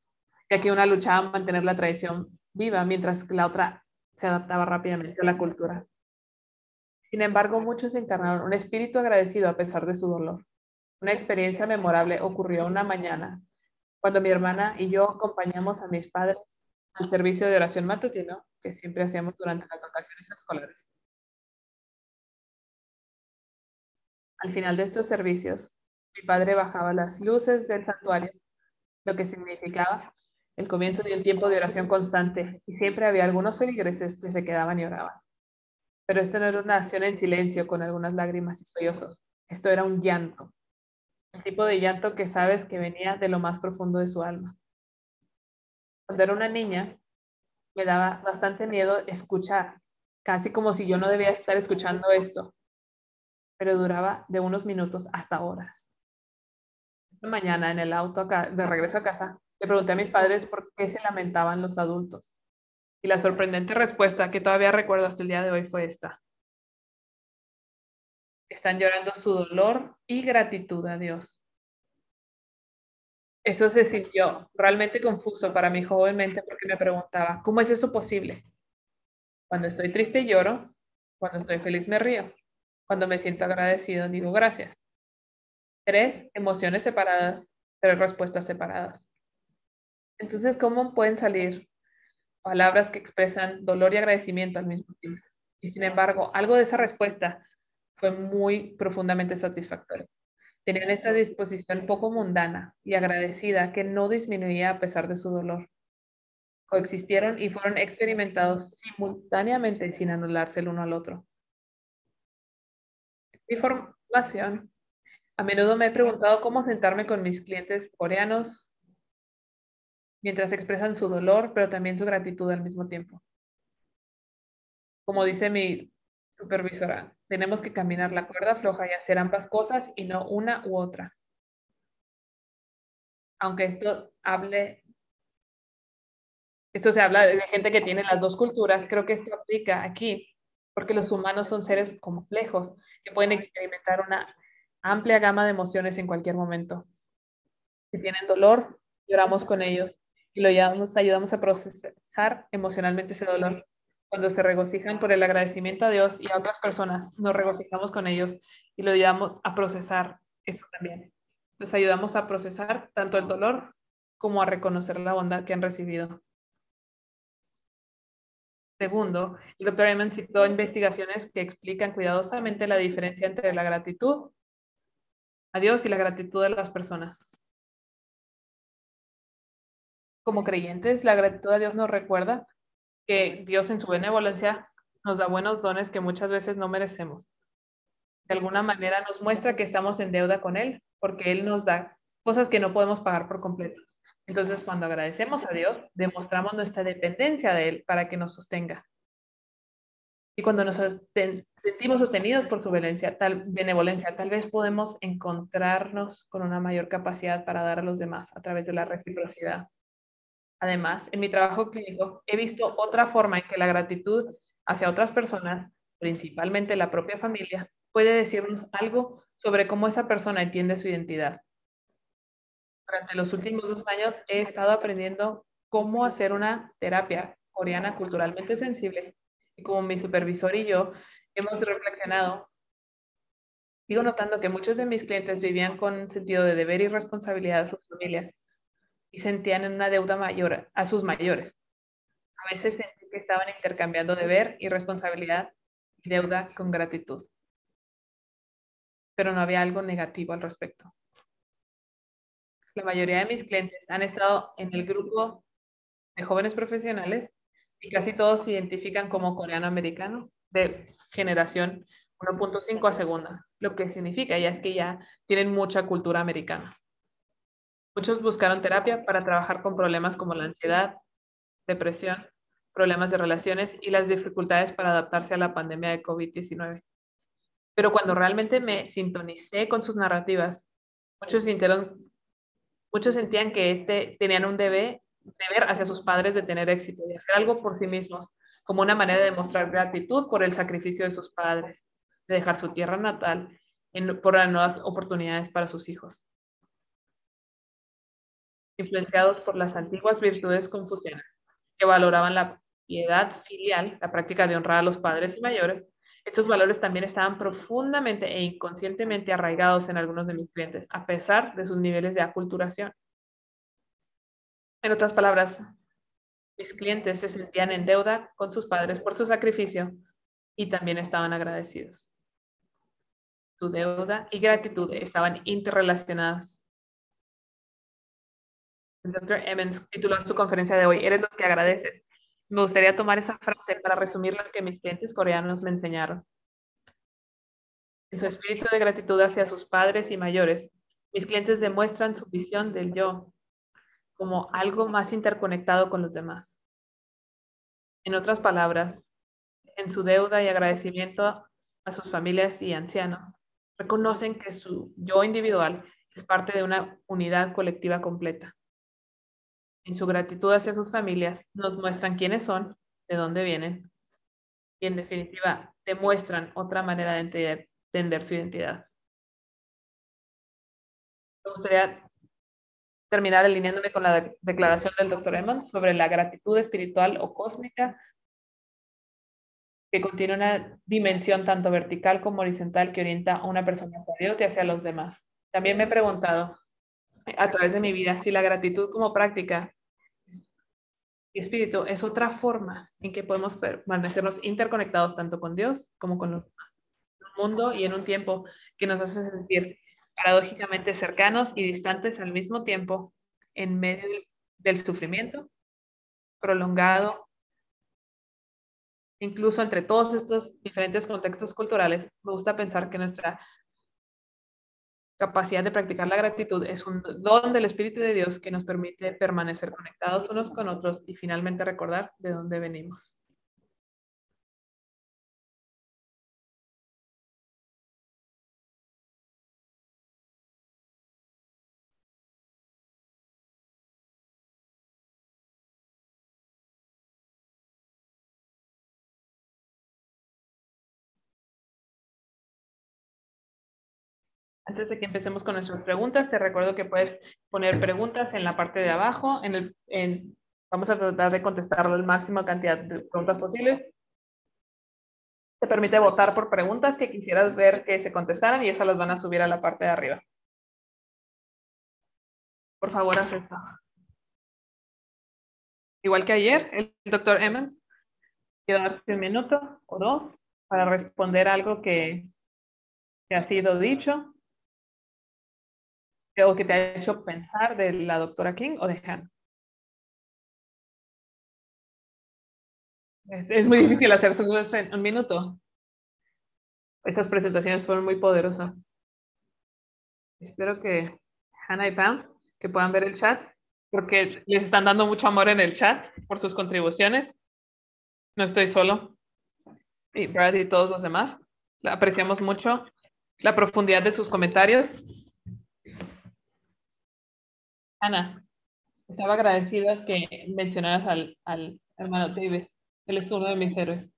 ya que una luchaba a mantener la tradición viva mientras que la otra se adaptaba rápidamente a la cultura. Sin embargo, muchos encarnaron un espíritu agradecido a pesar de su dolor. Una experiencia memorable ocurrió una mañana cuando mi hermana y yo acompañamos a mis padres al servicio de oración matutino que siempre hacíamos durante las vacaciones escolares. Al final de estos servicios, mi padre bajaba las luces del santuario, lo que significaba el comienzo de un tiempo de oración constante, y siempre había algunos feligreses que se quedaban y oraban. Pero esto no era una oración en silencio con algunas lágrimas y sollozos. Esto era un llanto, el tipo de llanto que sabes que venía de lo más profundo de su alma. Cuando era una niña, me daba bastante miedo escuchar, casi como si yo no debía estar escuchando esto, pero duraba de unos minutos hasta horas. Esta mañana en el auto de regreso a casa, le pregunté a mis padres por qué se lamentaban los adultos. Y la sorprendente respuesta que todavía recuerdo hasta el día de hoy fue esta. Están llorando su dolor y gratitud a Dios. Eso se sintió realmente confuso para mi joven mente porque me preguntaba, ¿cómo es eso posible? Cuando estoy triste lloro, cuando estoy feliz me río, cuando me siento agradecido digo gracias. Tres emociones separadas, tres respuestas separadas. Entonces, ¿cómo pueden salir palabras que expresan dolor y agradecimiento al mismo tiempo? Y sin embargo, algo de esa respuesta fue muy profundamente satisfactorio. Tenían esta disposición poco mundana y agradecida que no disminuía a pesar de su dolor. Coexistieron y fueron experimentados simultáneamente sin anularse el uno al otro. Mi formación. A menudo me he preguntado cómo sentarme con mis clientes coreanos mientras expresan su dolor, pero también su gratitud al mismo tiempo. Como dice mi supervisora, tenemos que caminar la cuerda floja y hacer ambas cosas y no una u otra. Aunque esto hable, esto se habla de gente que tiene las dos culturas, creo que esto aplica aquí, porque los humanos son seres complejos que pueden experimentar una amplia gama de emociones en cualquier momento. Si tienen dolor, lloramos con ellos y lo ayudamos a procesar emocionalmente ese dolor cuando se regocijan por el agradecimiento a Dios y a otras personas, nos regocijamos con ellos y lo ayudamos a procesar eso también. Los ayudamos a procesar tanto el dolor como a reconocer la bondad que han recibido. Segundo, el doctor Emmons citó investigaciones que explican cuidadosamente la diferencia entre la gratitud a Dios y la gratitud de las personas. Como creyentes, la gratitud a Dios nos recuerda que Dios en su benevolencia nos da buenos dones que muchas veces no merecemos. De alguna manera nos muestra que estamos en deuda con Él, porque Él nos da cosas que no podemos pagar por completo. Entonces, cuando agradecemos a Dios, demostramos nuestra dependencia de Él para que nos sostenga. Y cuando nos sentimos sostenidos por su tal, benevolencia, tal vez podemos encontrarnos con una mayor capacidad para dar a los demás a través de la reciprocidad. Además, en mi trabajo clínico he visto otra forma en que la gratitud hacia otras personas, principalmente la propia familia, puede decirnos algo sobre cómo esa persona entiende su identidad. Durante los últimos dos años he estado aprendiendo cómo hacer una terapia coreana culturalmente sensible y como mi supervisor y yo hemos reflexionado, sigo notando que muchos de mis clientes vivían con un sentido de deber y responsabilidad a sus familias y sentían en una deuda mayor a sus mayores. A veces sentí que estaban intercambiando deber y responsabilidad y deuda con gratitud. Pero no había algo negativo al respecto. La mayoría de mis clientes han estado en el grupo de jóvenes profesionales y casi todos se identifican como coreano-americano de generación 1.5 a segunda, lo que significa ya es que ya tienen mucha cultura americana. Muchos buscaron terapia para trabajar con problemas como la ansiedad, depresión, problemas de relaciones y las dificultades para adaptarse a la pandemia de COVID-19. Pero cuando realmente me sintonicé con sus narrativas, muchos sintieron, muchos sentían que este, tenían un deber, deber hacia sus padres de tener éxito y hacer algo por sí mismos, como una manera de mostrar gratitud por el sacrificio de sus padres, de dejar su tierra natal en, por las nuevas oportunidades para sus hijos. Influenciados por las antiguas virtudes confucianas, que valoraban la piedad filial, la práctica de honrar a los padres y mayores, estos valores también estaban profundamente e inconscientemente arraigados en algunos de mis clientes, a pesar de sus niveles de aculturación. En otras palabras, mis clientes se sentían en deuda con sus padres por su sacrificio y también estaban agradecidos. Su deuda y gratitud estaban interrelacionadas. El Dr. Emmons tituló su conferencia de hoy, Eres lo que agradeces. Me gustaría tomar esa frase para resumir lo que mis clientes coreanos me enseñaron. En su espíritu de gratitud hacia sus padres y mayores, mis clientes demuestran su visión del yo como algo más interconectado con los demás. En otras palabras, en su deuda y agradecimiento a sus familias y ancianos, reconocen que su yo individual es parte de una unidad colectiva completa en su gratitud hacia sus familias, nos muestran quiénes son, de dónde vienen y en definitiva demuestran otra manera de entender, su identidad. Me gustaría terminar alineándome con la declaración del Dr. Emmons sobre la gratitud espiritual o cósmica que contiene una dimensión tanto vertical como horizontal que orienta a una persona hacia Dios y hacia los demás. También me he preguntado a través de mi vida si la gratitud como práctica espíritu es otra forma en que podemos permanecernos interconectados tanto con Dios como con el mundo y en un tiempo que nos hace sentir paradójicamente cercanos y distantes al mismo tiempo en medio del sufrimiento prolongado. Incluso entre todos estos diferentes contextos culturales, me gusta pensar que nuestra capacidad de practicar la gratitud es un don del Espíritu de Dios que nos permite permanecer conectados unos con otros y finalmente recordar de dónde venimos. Antes de que empecemos con nuestras preguntas, te recuerdo que puedes poner preguntas en la parte de abajo. En el, vamos a tratar de contestar la máxima cantidad de preguntas posibles. Te permite votar por preguntas que quisieras ver que se contestaran y esas las van a subir a la parte de arriba. Por favor, haz esto. Igual que ayer, el doctor Emmons quiero darte un minuto o dos para responder algo que, que ha sido dicho algo que te ha hecho pensar de la doctora King o de Han? Es, muy difícil hacer eso en un minuto. Estas presentaciones fueron muy poderosas. Espero que Hannah y Pam, que puedan ver el chat, porque les están dando mucho amor en el chat por sus contribuciones. No estoy solo. Y Brad y todos los demás. Apreciamos mucho la profundidad de sus comentarios Ana, estaba agradecida que mencionaras al, al hermano David. Él es uno de mis héroes.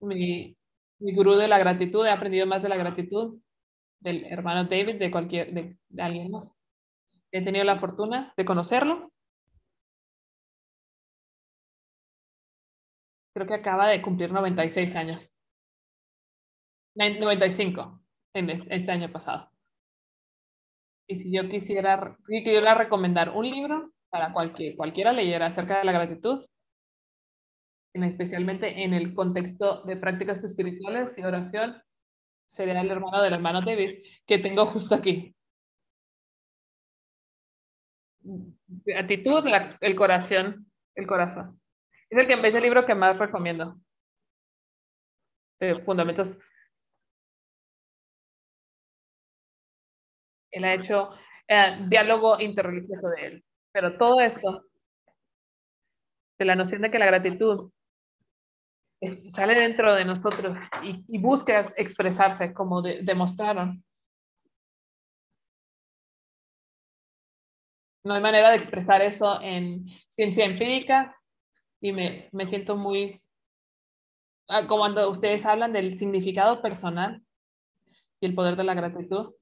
Mi, mi gurú de la gratitud, he aprendido más de la gratitud del hermano David de cualquier, de, de alguien más. He tenido la fortuna de conocerlo. Creo que acaba de cumplir 96 años. 95 en este año pasado. Y si yo quisiera, quisiera recomendar un libro para cualquier, cualquiera leyera acerca de la gratitud, especialmente en el contexto de prácticas espirituales y oración, sería el hermano del hermano David, que tengo justo aquí. Gratitud, el corazón, el corazón. Es el que es el libro que más recomiendo. Fundamentos Él ha hecho eh, diálogo interreligioso de él. Pero todo esto, de la noción de que la gratitud sale dentro de nosotros y, y busca expresarse como demostraron. No hay manera de expresar eso en ciencia empírica y me, me siento muy, ah, como cuando ustedes hablan del significado personal y el poder de la gratitud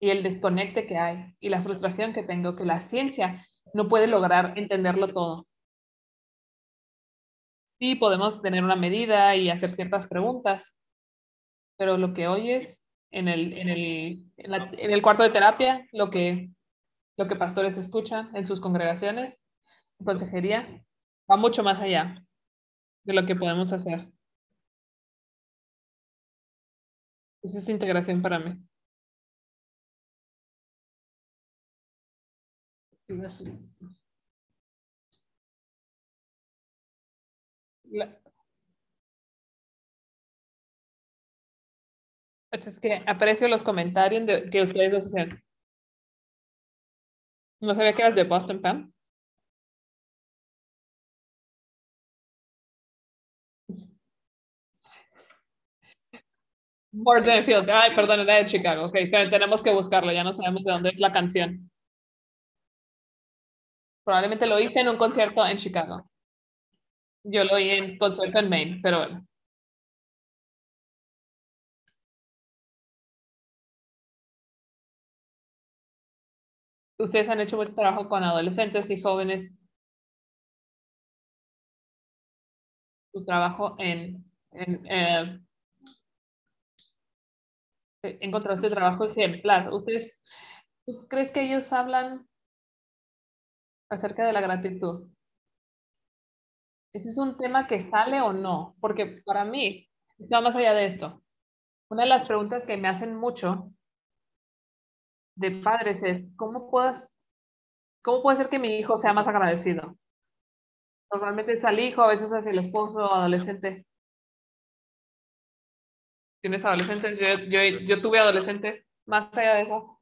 y el desconecte que hay y la frustración que tengo, que la ciencia no puede lograr entenderlo todo. Sí, podemos tener una medida y hacer ciertas preguntas, pero lo que oyes en el, en el, en, el cuarto de terapia, lo que, lo que pastores escuchan en sus congregaciones, consejería, va mucho más allá de lo que podemos hacer. Esa es integración para mí. Pues es que aprecio los comentarios que ustedes hacen. No sabía que eras de Boston, Pam. Field. Ay, perdón, era de Chicago. Ok, tenemos que buscarlo. Ya no sabemos de dónde es la canción. Probablemente lo hice en un concierto en Chicago. Yo lo oí en concierto en Maine, pero bueno. Ustedes han hecho mucho trabajo con adolescentes y jóvenes. Su trabajo en, en eh, encontrar este trabajo ejemplar. ¿Ustedes, ¿Tú crees que ellos hablan acerca de la gratitud? ¿Ese es un tema que sale o no? Porque para mí, va más allá de esto. Una de las preguntas que me hacen mucho de padres es, ¿cómo, puedes, ¿cómo puede ser que mi hijo sea más agradecido? Normalmente es al hijo, a veces es el esposo adolescente. ¿Tienes adolescentes? Yo, yo, yo tuve adolescentes. Más allá de eso,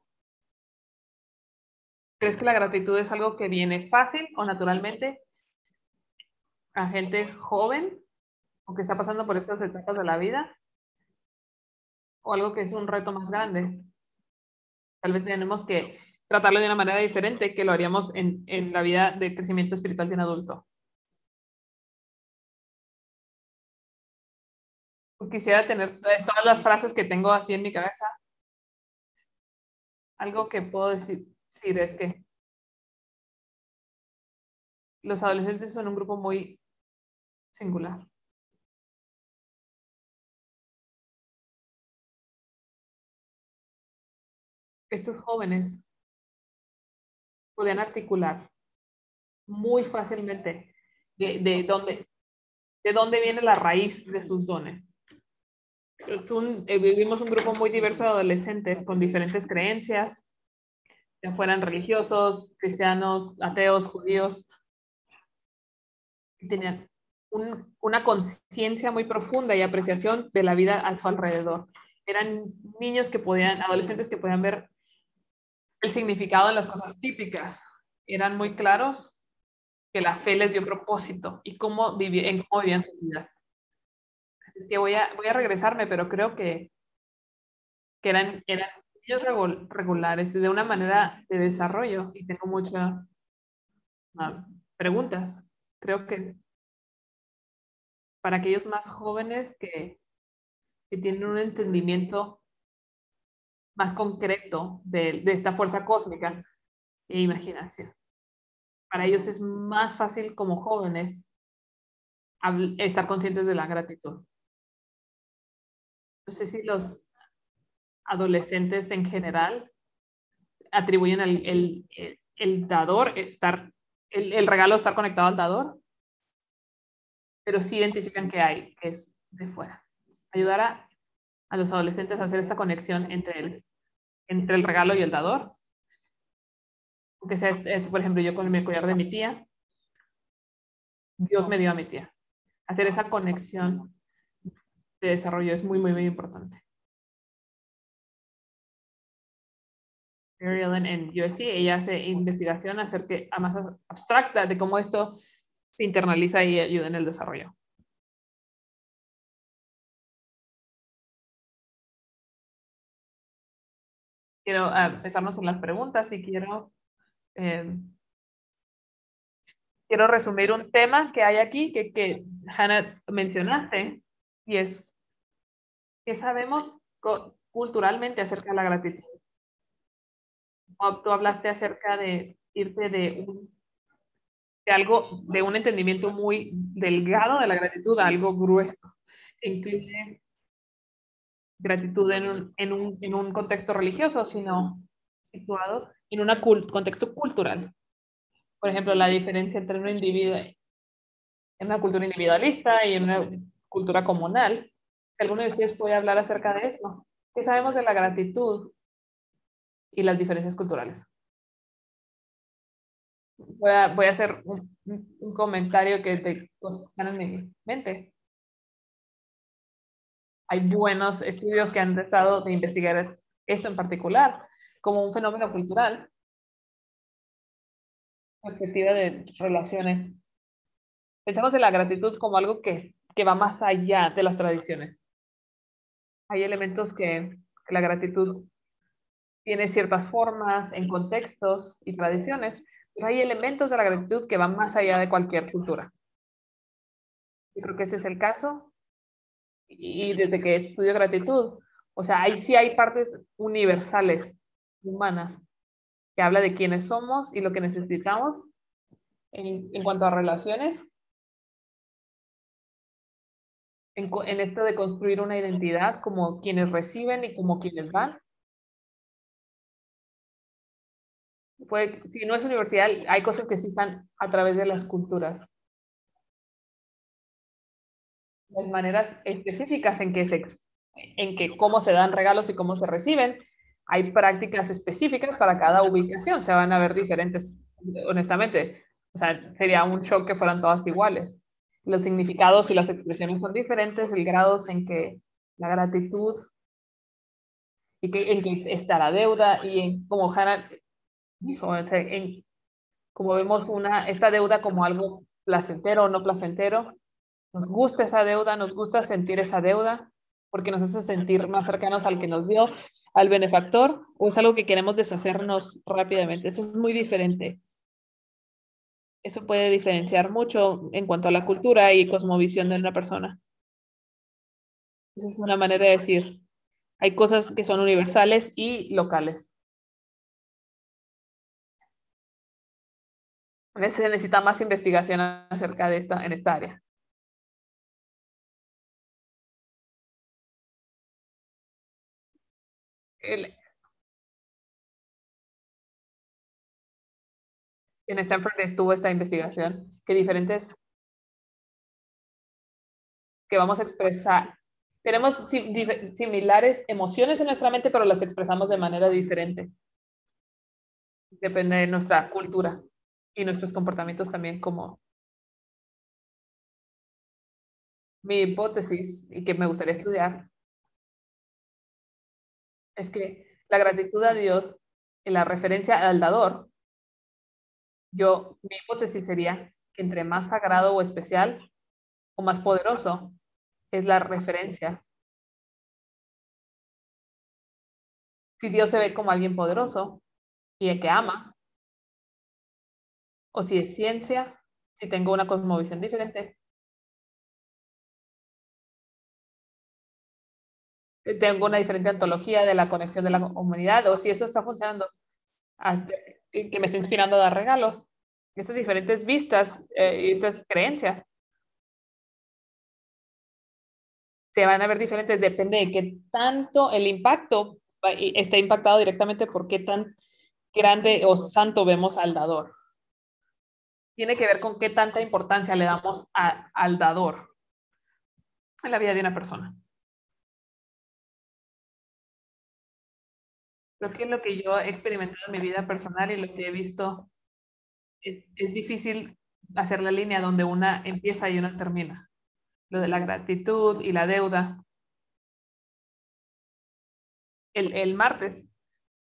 ¿crees que la gratitud es algo que viene fácil o naturalmente? a gente joven o que está pasando por estas etapas de la vida o algo que es un reto más grande. Tal vez tenemos que tratarlo de una manera diferente que lo haríamos en, en la vida de crecimiento espiritual de un adulto. Quisiera tener todas las frases que tengo así en mi cabeza. Algo que puedo decir, decir es que los adolescentes son un grupo muy singular. Estos jóvenes podían articular muy fácilmente de, dónde, de viene la raíz de sus dones. Eh, vivimos un grupo muy diverso de adolescentes con diferentes creencias, ya fueran religiosos, cristianos, ateos, judíos. Tenían una conciencia muy profunda y apreciación de la vida a su alrededor. Eran niños que podían, adolescentes que podían ver el significado en las cosas típicas. Eran muy claros que la fe les dio propósito y cómo, viví, en cómo vivían sus vidas. Es que voy a, voy a regresarme, pero creo que, que eran, eran niños regulares de una manera de desarrollo y tengo muchas ah, preguntas. Creo que para aquellos más jóvenes que, tienen un entendimiento más concreto de, esta fuerza cósmica e imaginación. Para ellos es más fácil como jóvenes estar conscientes de la gratitud. No sé si los adolescentes en general atribuyen el, el, dador, estar, el, el regalo estar conectado al dador pero sí identifican que hay, que es de fuera. Ayudar a, los adolescentes a hacer esta conexión entre el, entre el regalo y el dador. Aunque sea, este, este, por ejemplo, yo con el collar de mi tía, Dios me dio a mi tía. Hacer esa conexión de desarrollo es muy, muy, muy importante. Mary Ellen en USC, ella hace investigación acerca a masas abstracta de cómo esto se internaliza y ayuda en el desarrollo. Quiero uh, empezarnos en las preguntas y quiero, eh, quiero resumir un tema que hay aquí que, que Hannah mencionaste y es, ¿qué sabemos culturalmente acerca de la gratitud? Tú hablaste acerca de irte de un de algo, de un entendimiento muy delgado de la gratitud a algo grueso. Incluye gratitud en un, en un, en un contexto religioso, sino situado en un contexto cultural. Por ejemplo, la diferencia entre un individuo en una cultura individualista y en una cultura comunal. ¿Alguno de ustedes puede hablar acerca de eso? ¿Qué sabemos de la gratitud y las diferencias culturales? Voy a, voy a hacer un, un comentario que te en mi mente hay buenos estudios que han tratado de investigar esto en particular como un fenómeno cultural. Perspectiva de relaciones. Pensamos en la gratitud como algo que, que va más allá de las tradiciones. Hay elementos que la gratitud tiene ciertas formas en contextos y tradiciones, pero hay elementos de la gratitud que van más allá de cualquier cultura. Yo creo que este es el caso y desde que estudio gratitud, o sea, ahí sí hay partes universales, humanas, que habla de quiénes somos y lo que necesitamos en, en cuanto a relaciones, en, en, esto de construir una identidad como quienes reciben y como quienes dan. Puede, si no es universal, hay cosas que sí están a través de las culturas las maneras específicas en que, se, en que cómo se dan regalos y cómo se reciben. Hay prácticas específicas para cada ubicación, se van a ver diferentes, honestamente. O sea, sería un shock que fueran todas iguales. Los significados y las expresiones son diferentes, el grado en que la gratitud y que, en que está la deuda y en, como Hannah como vemos una, esta deuda como algo placentero o no placentero, nos gusta esa deuda, nos gusta sentir esa deuda, porque nos hace sentir más cercanos al que nos dio, al benefactor, o es algo que queremos deshacernos rápidamente. Eso es muy diferente. Eso puede diferenciar mucho en cuanto a la cultura y cosmovisión de una persona. Esa es una manera de decir, hay cosas que son universales y locales. Se necesita más investigación acerca de esta, en esta área. en Stanford estuvo esta investigación que diferentes que vamos a expresar. Tenemos similares emociones en nuestra mente, pero las expresamos de manera diferente. Depende de nuestra cultura y nuestros comportamientos también como mi hipótesis y que me gustaría estudiar es que la gratitud a Dios y la referencia al dador, yo, mi hipótesis sería que entre más sagrado o especial o más poderoso es la referencia. Si Dios se ve como alguien poderoso y el que ama, o si es ciencia, si tengo una cosmovisión diferente, tengo una diferente antología de la conexión de la comunidad o si eso está funcionando, que me está inspirando a dar regalos. Estas diferentes vistas eh, estas creencias se van a ver diferentes, depende de qué tanto el impacto está impactado directamente por qué tan grande o santo vemos al dador. Tiene que ver con qué tanta importancia le damos al dador en la vida de una persona. Creo que lo que yo he experimentado en mi vida personal y lo que he visto es, es difícil hacer la línea donde una empieza y una termina. Lo de la gratitud y la deuda. El, el martes,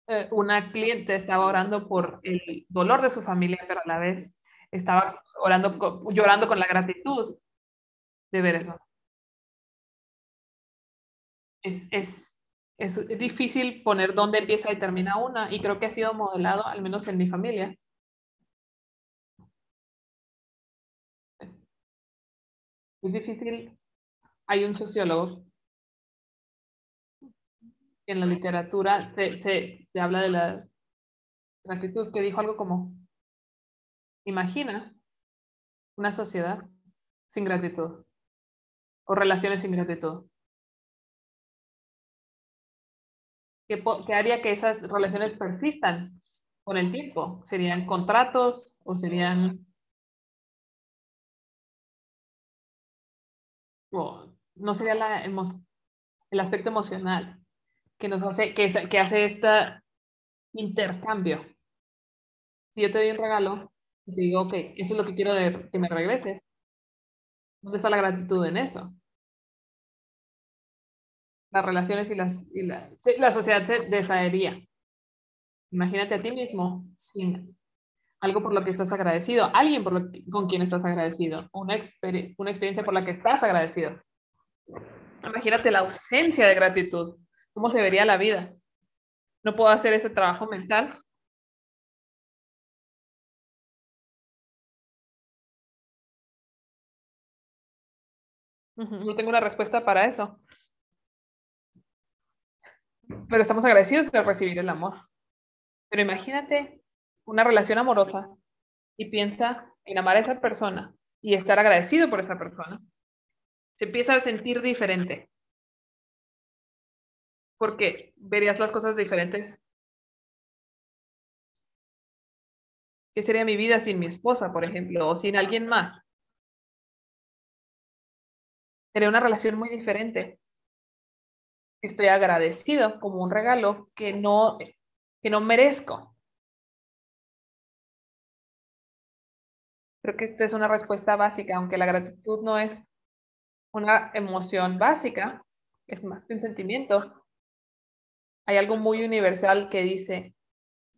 eh, una cliente estaba orando por el dolor de su familia, pero a la vez estaba orando, llorando con la gratitud de ver eso. Es, es, es difícil poner dónde empieza y termina una y creo que ha sido modelado, al menos en mi familia. Es difícil. Hay un sociólogo en la literatura se, habla de la gratitud que dijo algo como, imagina una sociedad sin gratitud o relaciones sin gratitud. ¿Qué, haría que esas relaciones persistan con el tiempo? ¿Serían contratos o serían... no sería el aspecto emocional que nos hace, que, que hace este intercambio. Si yo te doy un regalo digo, ok, eso es lo que quiero que me regreses, ¿dónde está la gratitud en eso? las relaciones y, las, y la, la sociedad se deshacería. Imagínate a ti mismo sin algo por lo que estás agradecido, alguien por lo con quien estás agradecido, una, una experiencia por la que estás agradecido. Imagínate la ausencia de gratitud, cómo se vería la vida. No puedo hacer ese trabajo mental. No tengo una respuesta para eso pero estamos agradecidos de recibir el amor. Pero imagínate una relación amorosa y piensa en amar a esa persona y estar agradecido por esa persona. Se empieza a sentir diferente. Porque verías las cosas diferentes. ¿Qué sería mi vida sin mi esposa, por ejemplo, o sin alguien más? Sería una relación muy diferente estoy agradecido como un regalo que no, que no merezco. Creo que esto es una respuesta básica, aunque la gratitud no es una emoción básica, es más que un sentimiento. Hay algo muy universal que dice,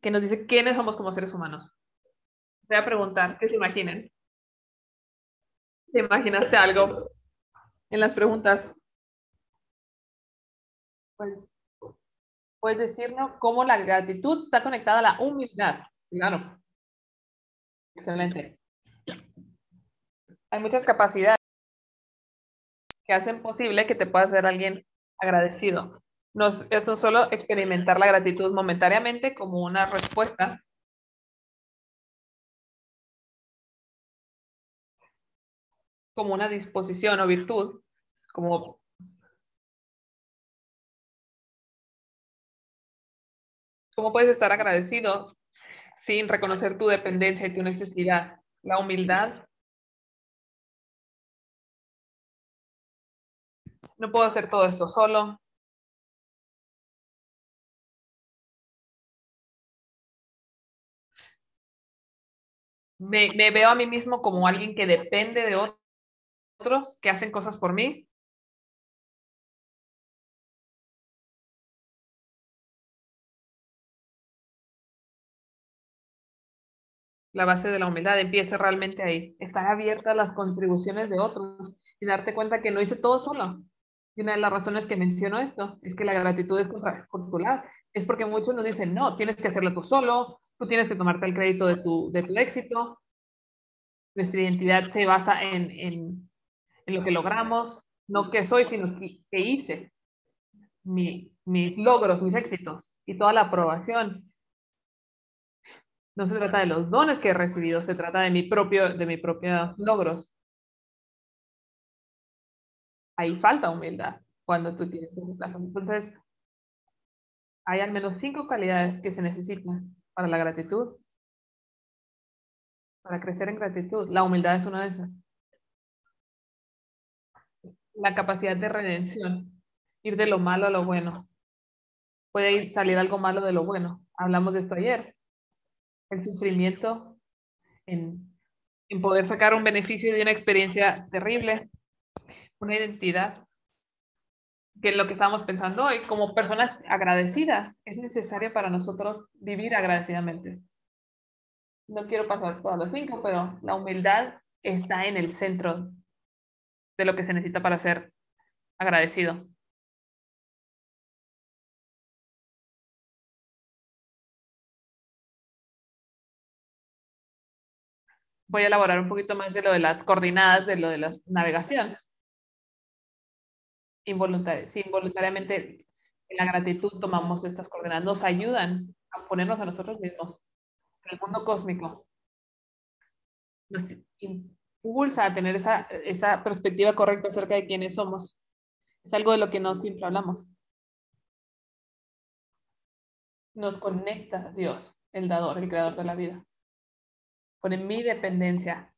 que nos dice quiénes somos como seres humanos. Voy a preguntar, ¿qué se imaginen? ¿Te imaginaste algo en las preguntas? Puedes decirnos cómo la gratitud está conectada a la humildad. Claro. Excelente. Hay muchas capacidades que hacen posible que te puedas ser alguien agradecido. No es solo experimentar la gratitud momentáneamente como una respuesta. como una disposición o virtud, como ¿Cómo puedes estar agradecido sin reconocer tu dependencia y tu necesidad? La humildad. No puedo hacer todo esto solo. Me, me veo a mí mismo como alguien que depende de otros que hacen cosas por mí. La base de la humildad empieza realmente ahí, estar abierta a las contribuciones de otros y darte cuenta que no hice todo solo. Y una de las razones que menciono esto es que la gratitud es cultural. Es porque muchos nos dicen, no, tienes que hacerlo tú solo, tú tienes que tomarte el crédito de tu, de tu éxito. Nuestra identidad se basa en, en, lo que logramos, no que soy, sino que, hice. Mi, mis logros, mis éxitos y toda la aprobación no se trata de los dones que he recibido, se trata de mi propio, de mi propio logros. Ahí falta humildad cuando tú tienes Entonces, hay al menos cinco cualidades que se necesitan para la gratitud. Para crecer en gratitud. La humildad es una de esas. La capacidad de redención. Ir de lo malo a lo bueno. Puede ir, salir algo malo de lo bueno. Hablamos de esto ayer el sufrimiento, en, poder sacar un beneficio de una experiencia terrible, una identidad, que es lo que estamos pensando hoy, como personas agradecidas, es necesario para nosotros vivir agradecidamente. No quiero pasar todos los cinco, pero la humildad está en el centro de lo que se necesita para ser agradecido. Voy a elaborar un poquito más de lo de las coordinadas, de lo de la navegación. Involuntaria, sí, involuntariamente en la gratitud tomamos estas coordenadas, nos ayudan a ponernos a nosotros mismos en el mundo cósmico. Nos impulsa a tener esa, esa perspectiva correcta acerca de quiénes somos. Es algo de lo que no siempre hablamos. Nos conecta Dios, el dador, el creador de la vida. Pone mi dependencia.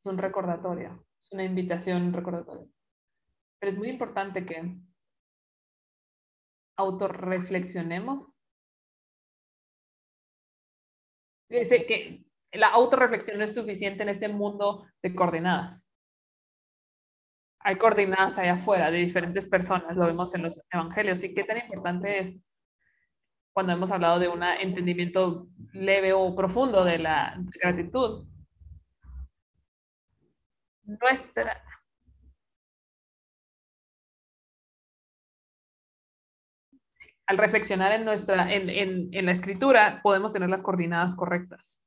Es un recordatorio, es una invitación, un recordatorio. Pero es muy importante que autorreflexionemos. Dice que la autorreflexión no es suficiente en este mundo de coordenadas. Hay coordenadas allá afuera de diferentes personas, lo vemos en los evangelios. ¿Y qué tan importante es cuando hemos hablado de un entendimiento leve o profundo de la gratitud? Nuestra, al reflexionar en, nuestra, en, en, la escritura, podemos tener las coordinadas correctas.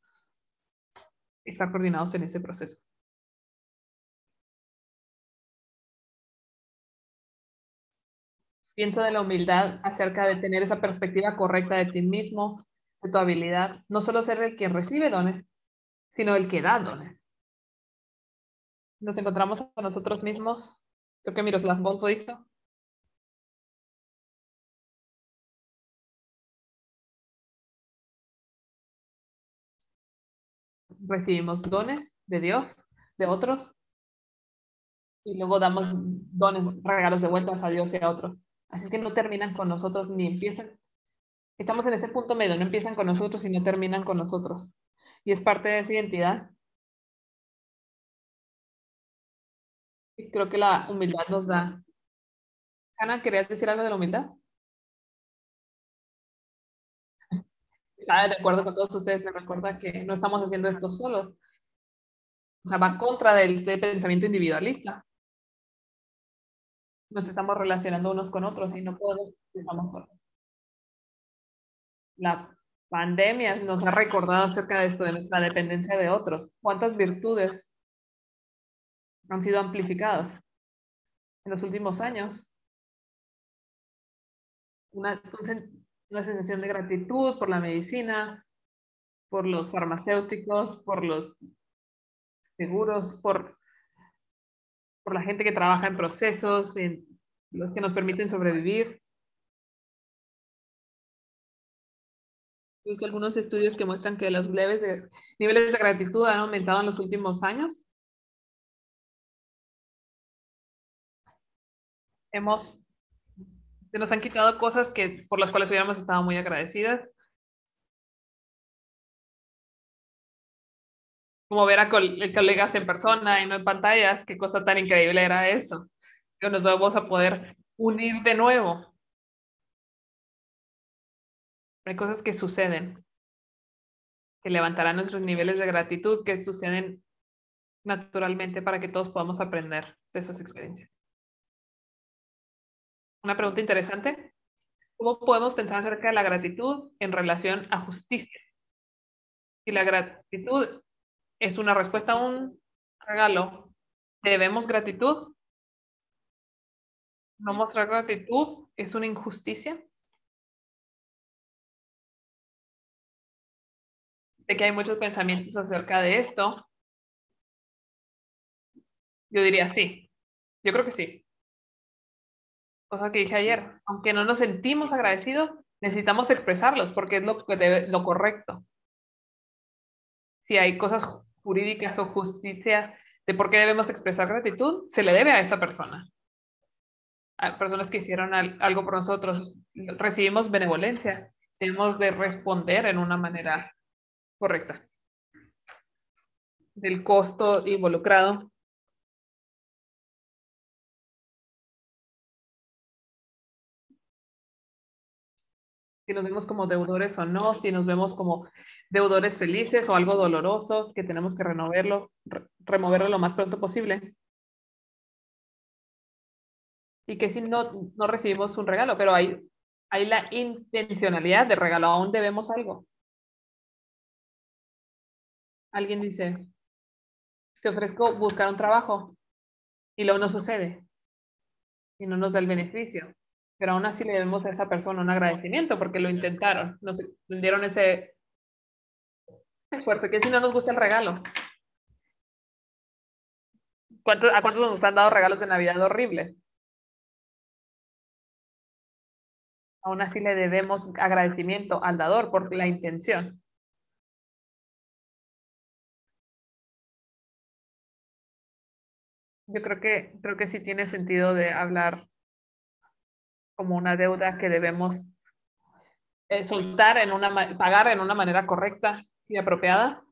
Estar coordinados en ese proceso. Pienso de la humildad acerca de tener esa perspectiva correcta de ti mismo, de tu habilidad. No solo ser el que recibe dones, sino el que da dones. Nos encontramos a nosotros mismos. Creo que Miroslav Volvo dijo, recibimos dones de Dios, de otros, y luego damos dones, regalos de vueltas a Dios y a otros. Así es que no terminan con nosotros ni empiezan. Estamos en ese punto medio, no empiezan con nosotros y no terminan con nosotros. Y es parte de esa identidad. Y creo que la humildad nos da. Ana, ¿querías decir algo de la humildad? está de acuerdo con todos ustedes, me recuerda que no estamos haciendo esto solos. O sea, va contra del, pensamiento individualista. Nos estamos relacionando unos con otros y no podemos, estamos La pandemia nos ha recordado acerca de esto, de nuestra dependencia de otros. ¿Cuántas virtudes han sido amplificadas en los últimos años? Una, una sensación de gratitud por la medicina, por los farmacéuticos, por los seguros, por, por la gente que trabaja en procesos, en los que nos permiten sobrevivir. Visto algunos estudios que muestran que los de, niveles de gratitud han aumentado en los últimos años. Hemos se nos han quitado cosas que, por las cuales hubiéramos estado muy agradecidas. Como ver a colegas en persona y no en pantallas, qué cosa tan increíble era eso. Que nos vamos a poder unir de nuevo. Hay cosas que suceden, que levantarán nuestros niveles de gratitud, que suceden naturalmente para que todos podamos aprender de esas experiencias una pregunta interesante. ¿Cómo podemos pensar acerca de la gratitud en relación a justicia? Si la gratitud es una respuesta a un regalo, ¿debemos gratitud? ¿No mostrar gratitud es una injusticia? Sé que hay muchos pensamientos acerca de esto. Yo diría sí. Yo creo que sí cosa que dije ayer, aunque no nos sentimos agradecidos, necesitamos expresarlos porque es lo, lo correcto. Si hay cosas jurídicas o justicia de por qué debemos expresar gratitud, se le debe a esa persona. A personas que hicieron algo por nosotros, recibimos benevolencia, debemos de responder en una manera correcta. Del costo involucrado si nos vemos como deudores o no, si nos vemos como deudores felices o algo doloroso, que tenemos que renovarlo, removerlo lo más pronto posible. Y que si no, no recibimos un regalo, pero hay, hay la intencionalidad de regalo, aún debemos algo. alguien dice, te ofrezco buscar un trabajo y luego no sucede y no nos da el beneficio. Pero aún así le debemos a esa persona un agradecimiento porque lo intentaron, nos dieron ese esfuerzo, que si no nos gusta el regalo. ¿Cuántos, ¿A cuántos nos han dado regalos de Navidad horribles? Aún así le debemos agradecimiento al dador por la intención. Yo creo que, creo que sí tiene sentido de hablar como una deuda que debemos eh, soltar en una, pagar en una manera correcta y apropiada.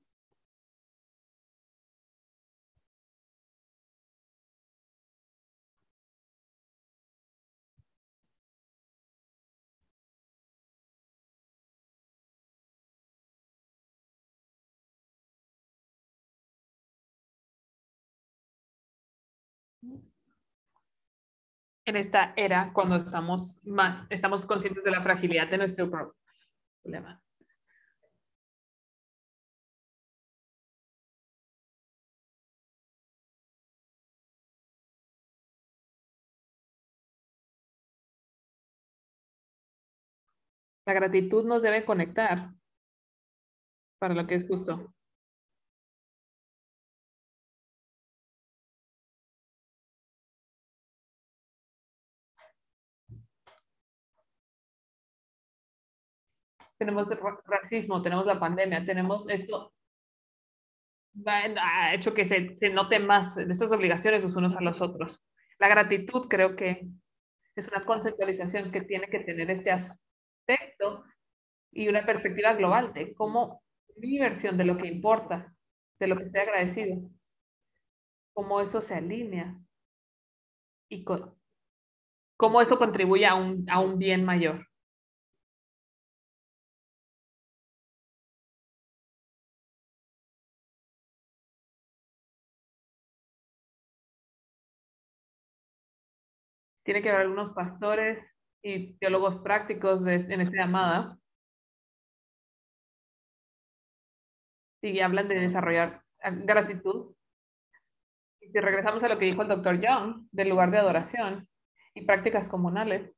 En esta era cuando estamos más, estamos conscientes de la fragilidad de nuestro problema. La gratitud nos debe conectar para lo que es justo. Tenemos racismo, tenemos la pandemia, tenemos esto, ha hecho que se, se noten más estas obligaciones los unos a los otros. La gratitud creo que es una conceptualización que tiene que tener este aspecto y una perspectiva global de cómo mi versión de lo que importa, de lo que estoy agradecido, cómo eso se alinea y cómo eso contribuye a un, a un bien mayor. Tiene que haber algunos pastores y teólogos prácticos en esta llamada. Y hablan de desarrollar gratitud. Y si regresamos a lo que dijo el doctor Young, del lugar de adoración y prácticas comunales,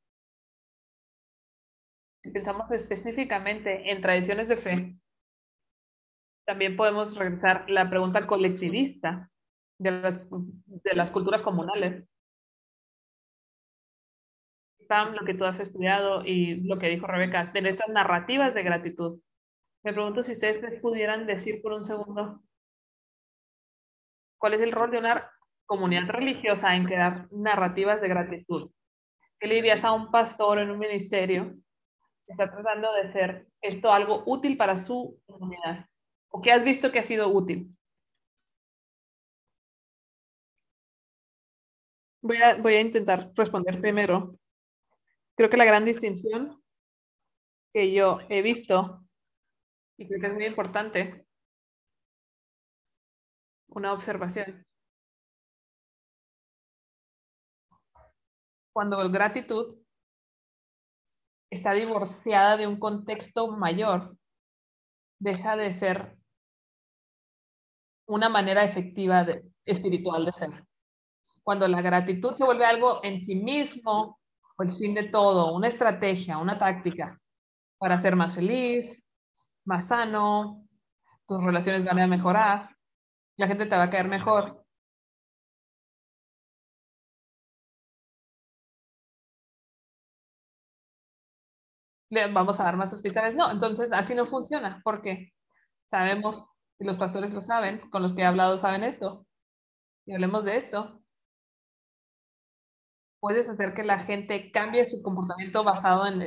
si pensamos específicamente en tradiciones de fe, también podemos regresar la pregunta colectivista de las, de las culturas comunales. Pam, lo que tú has estudiado y lo que dijo Rebeca, de estas narrativas de gratitud. Me pregunto si ustedes pudieran decir por un segundo cuál es el rol de una comunidad religiosa en crear narrativas de gratitud. ¿Qué le dirías a un pastor en un ministerio que está tratando de hacer esto algo útil para su comunidad? ¿O qué has visto que ha sido útil? Voy a, voy a intentar responder primero. Creo que la gran distinción que yo he visto, y creo que es muy importante, una observación. Cuando la gratitud está divorciada de un contexto mayor, deja de ser una manera efectiva de, espiritual de ser. Cuando la gratitud se vuelve algo en sí mismo, o el fin de todo, una estrategia, una táctica para ser más feliz, más sano, tus relaciones van a mejorar, la gente te va a caer mejor. Le vamos a dar más hospitales. No, entonces así no funciona, porque sabemos, y los pastores lo saben, con los que he hablado saben esto, y hablemos de esto, puedes hacer que la gente cambie su comportamiento basado en,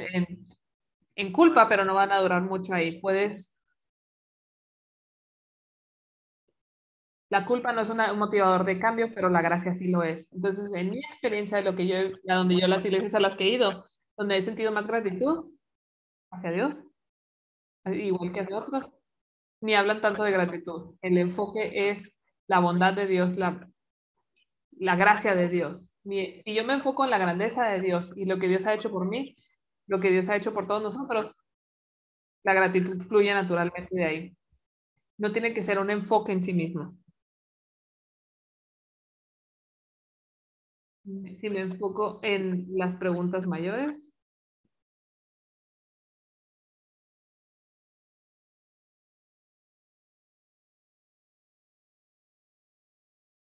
en, culpa, pero no van a durar mucho ahí. Puedes... La culpa no es un motivador de cambio, pero la gracia sí lo es. Entonces, en mi experiencia lo que yo, a donde yo las iglesias a las que he ido, donde he sentido más gratitud hacia Dios, igual que hacia otros, ni hablan tanto de gratitud. El enfoque es la bondad de Dios, la, la gracia de Dios si yo me enfoco en la grandeza de Dios y lo que Dios ha hecho por mí, lo que Dios ha hecho por todos nosotros, la gratitud fluye naturalmente de ahí. No tiene que ser un enfoque en sí mismo. Si me enfoco en las preguntas mayores.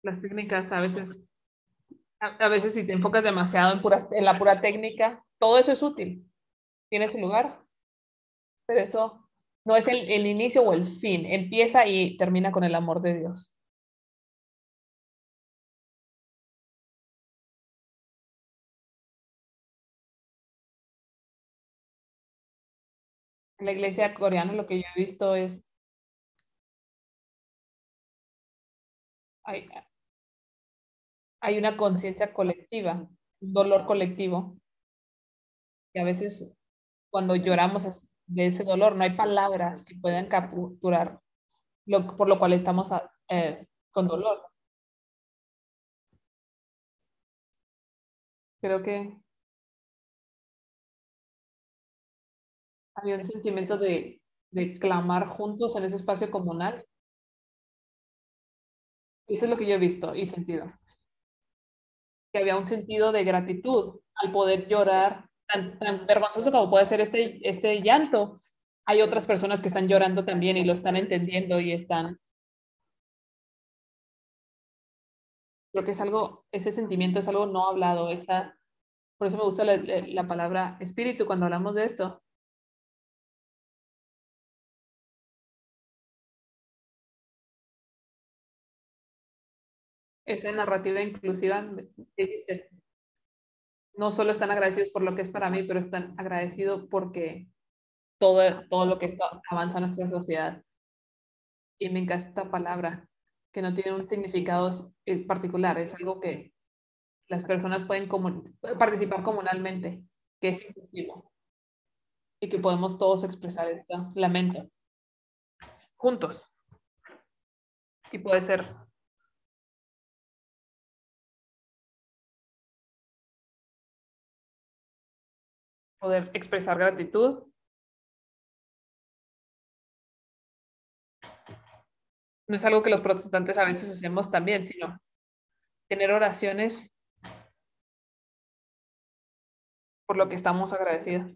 Las técnicas a veces, a, veces si te enfocas demasiado en, en la pura técnica, todo eso es útil. Tiene su lugar. Pero eso no es el, inicio o el fin. Empieza y termina con el amor de Dios. La iglesia coreana lo que yo he visto es hay una conciencia colectiva, un dolor colectivo. Y a veces cuando lloramos de ese dolor no hay palabras que puedan capturar lo, por lo cual estamos eh, con dolor. Creo que había un sentimiento de, de clamar juntos en ese espacio comunal. Eso es lo que yo he visto y sentido. Que había un sentido de gratitud al poder llorar, tan, tan vergonzoso como puede ser este, este llanto. Hay otras personas que están llorando también y lo están entendiendo y están... Creo que es algo, ese sentimiento es algo no hablado, esa, por eso me gusta la, la palabra espíritu cuando hablamos de esto, esa narrativa inclusiva, no solo están agradecidos por lo que es para mí, pero están agradecidos porque todo, todo lo que está, avanza en nuestra sociedad. Y me encanta esta palabra, que no tiene un significado particular, es algo que las personas pueden participar comunalmente, que es inclusivo y que podemos todos expresar esto lamento juntos. Y puede ser poder expresar gratitud. No es algo que los protestantes a veces hacemos también, sino tener oraciones por lo que estamos agradecidos.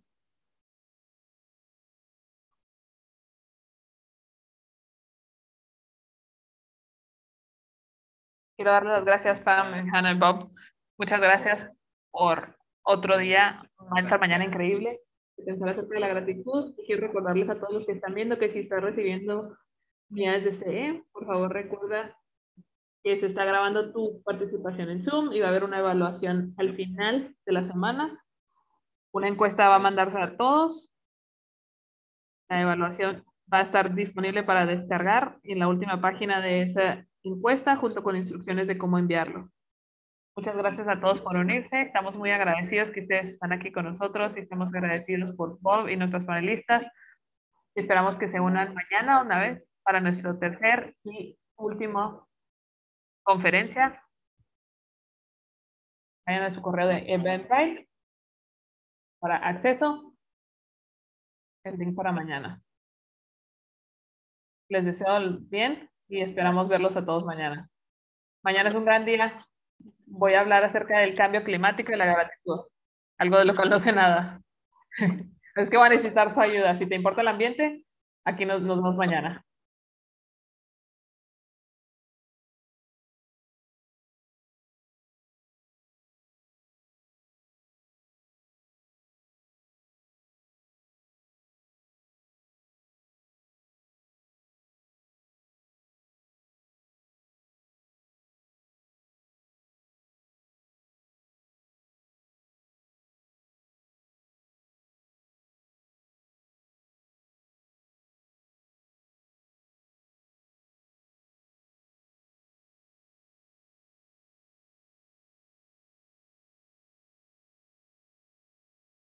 Quiero darle las gracias, Pam, Hannah y Bob. Muchas gracias por otro día, esta mañana increíble, pensar acerca de la gratitud. Quiero recordarles a todos los que están viendo que si están recibiendo unidades de CE, por favor recuerda que se está grabando tu participación en Zoom y va a haber una evaluación al final de la semana. Una encuesta va a mandarse a todos. La evaluación va a estar disponible para descargar en la última página de esa encuesta junto con instrucciones de cómo enviarlo. Muchas gracias a todos por unirse. Estamos muy agradecidos que ustedes están aquí con nosotros y estamos agradecidos por Bob y nuestros panelistas. Esperamos que se unan mañana una vez para nuestro tercer y último conferencia. Vayan a su correo de Eventbrite para acceso. El link para mañana. Les deseo bien y esperamos verlos a todos mañana. Mañana es un gran día voy a hablar acerca del cambio climático y la gratitud, algo de lo cual no sé nada. es que voy a necesitar su ayuda. Si te importa el ambiente, aquí nos, nos vemos mañana.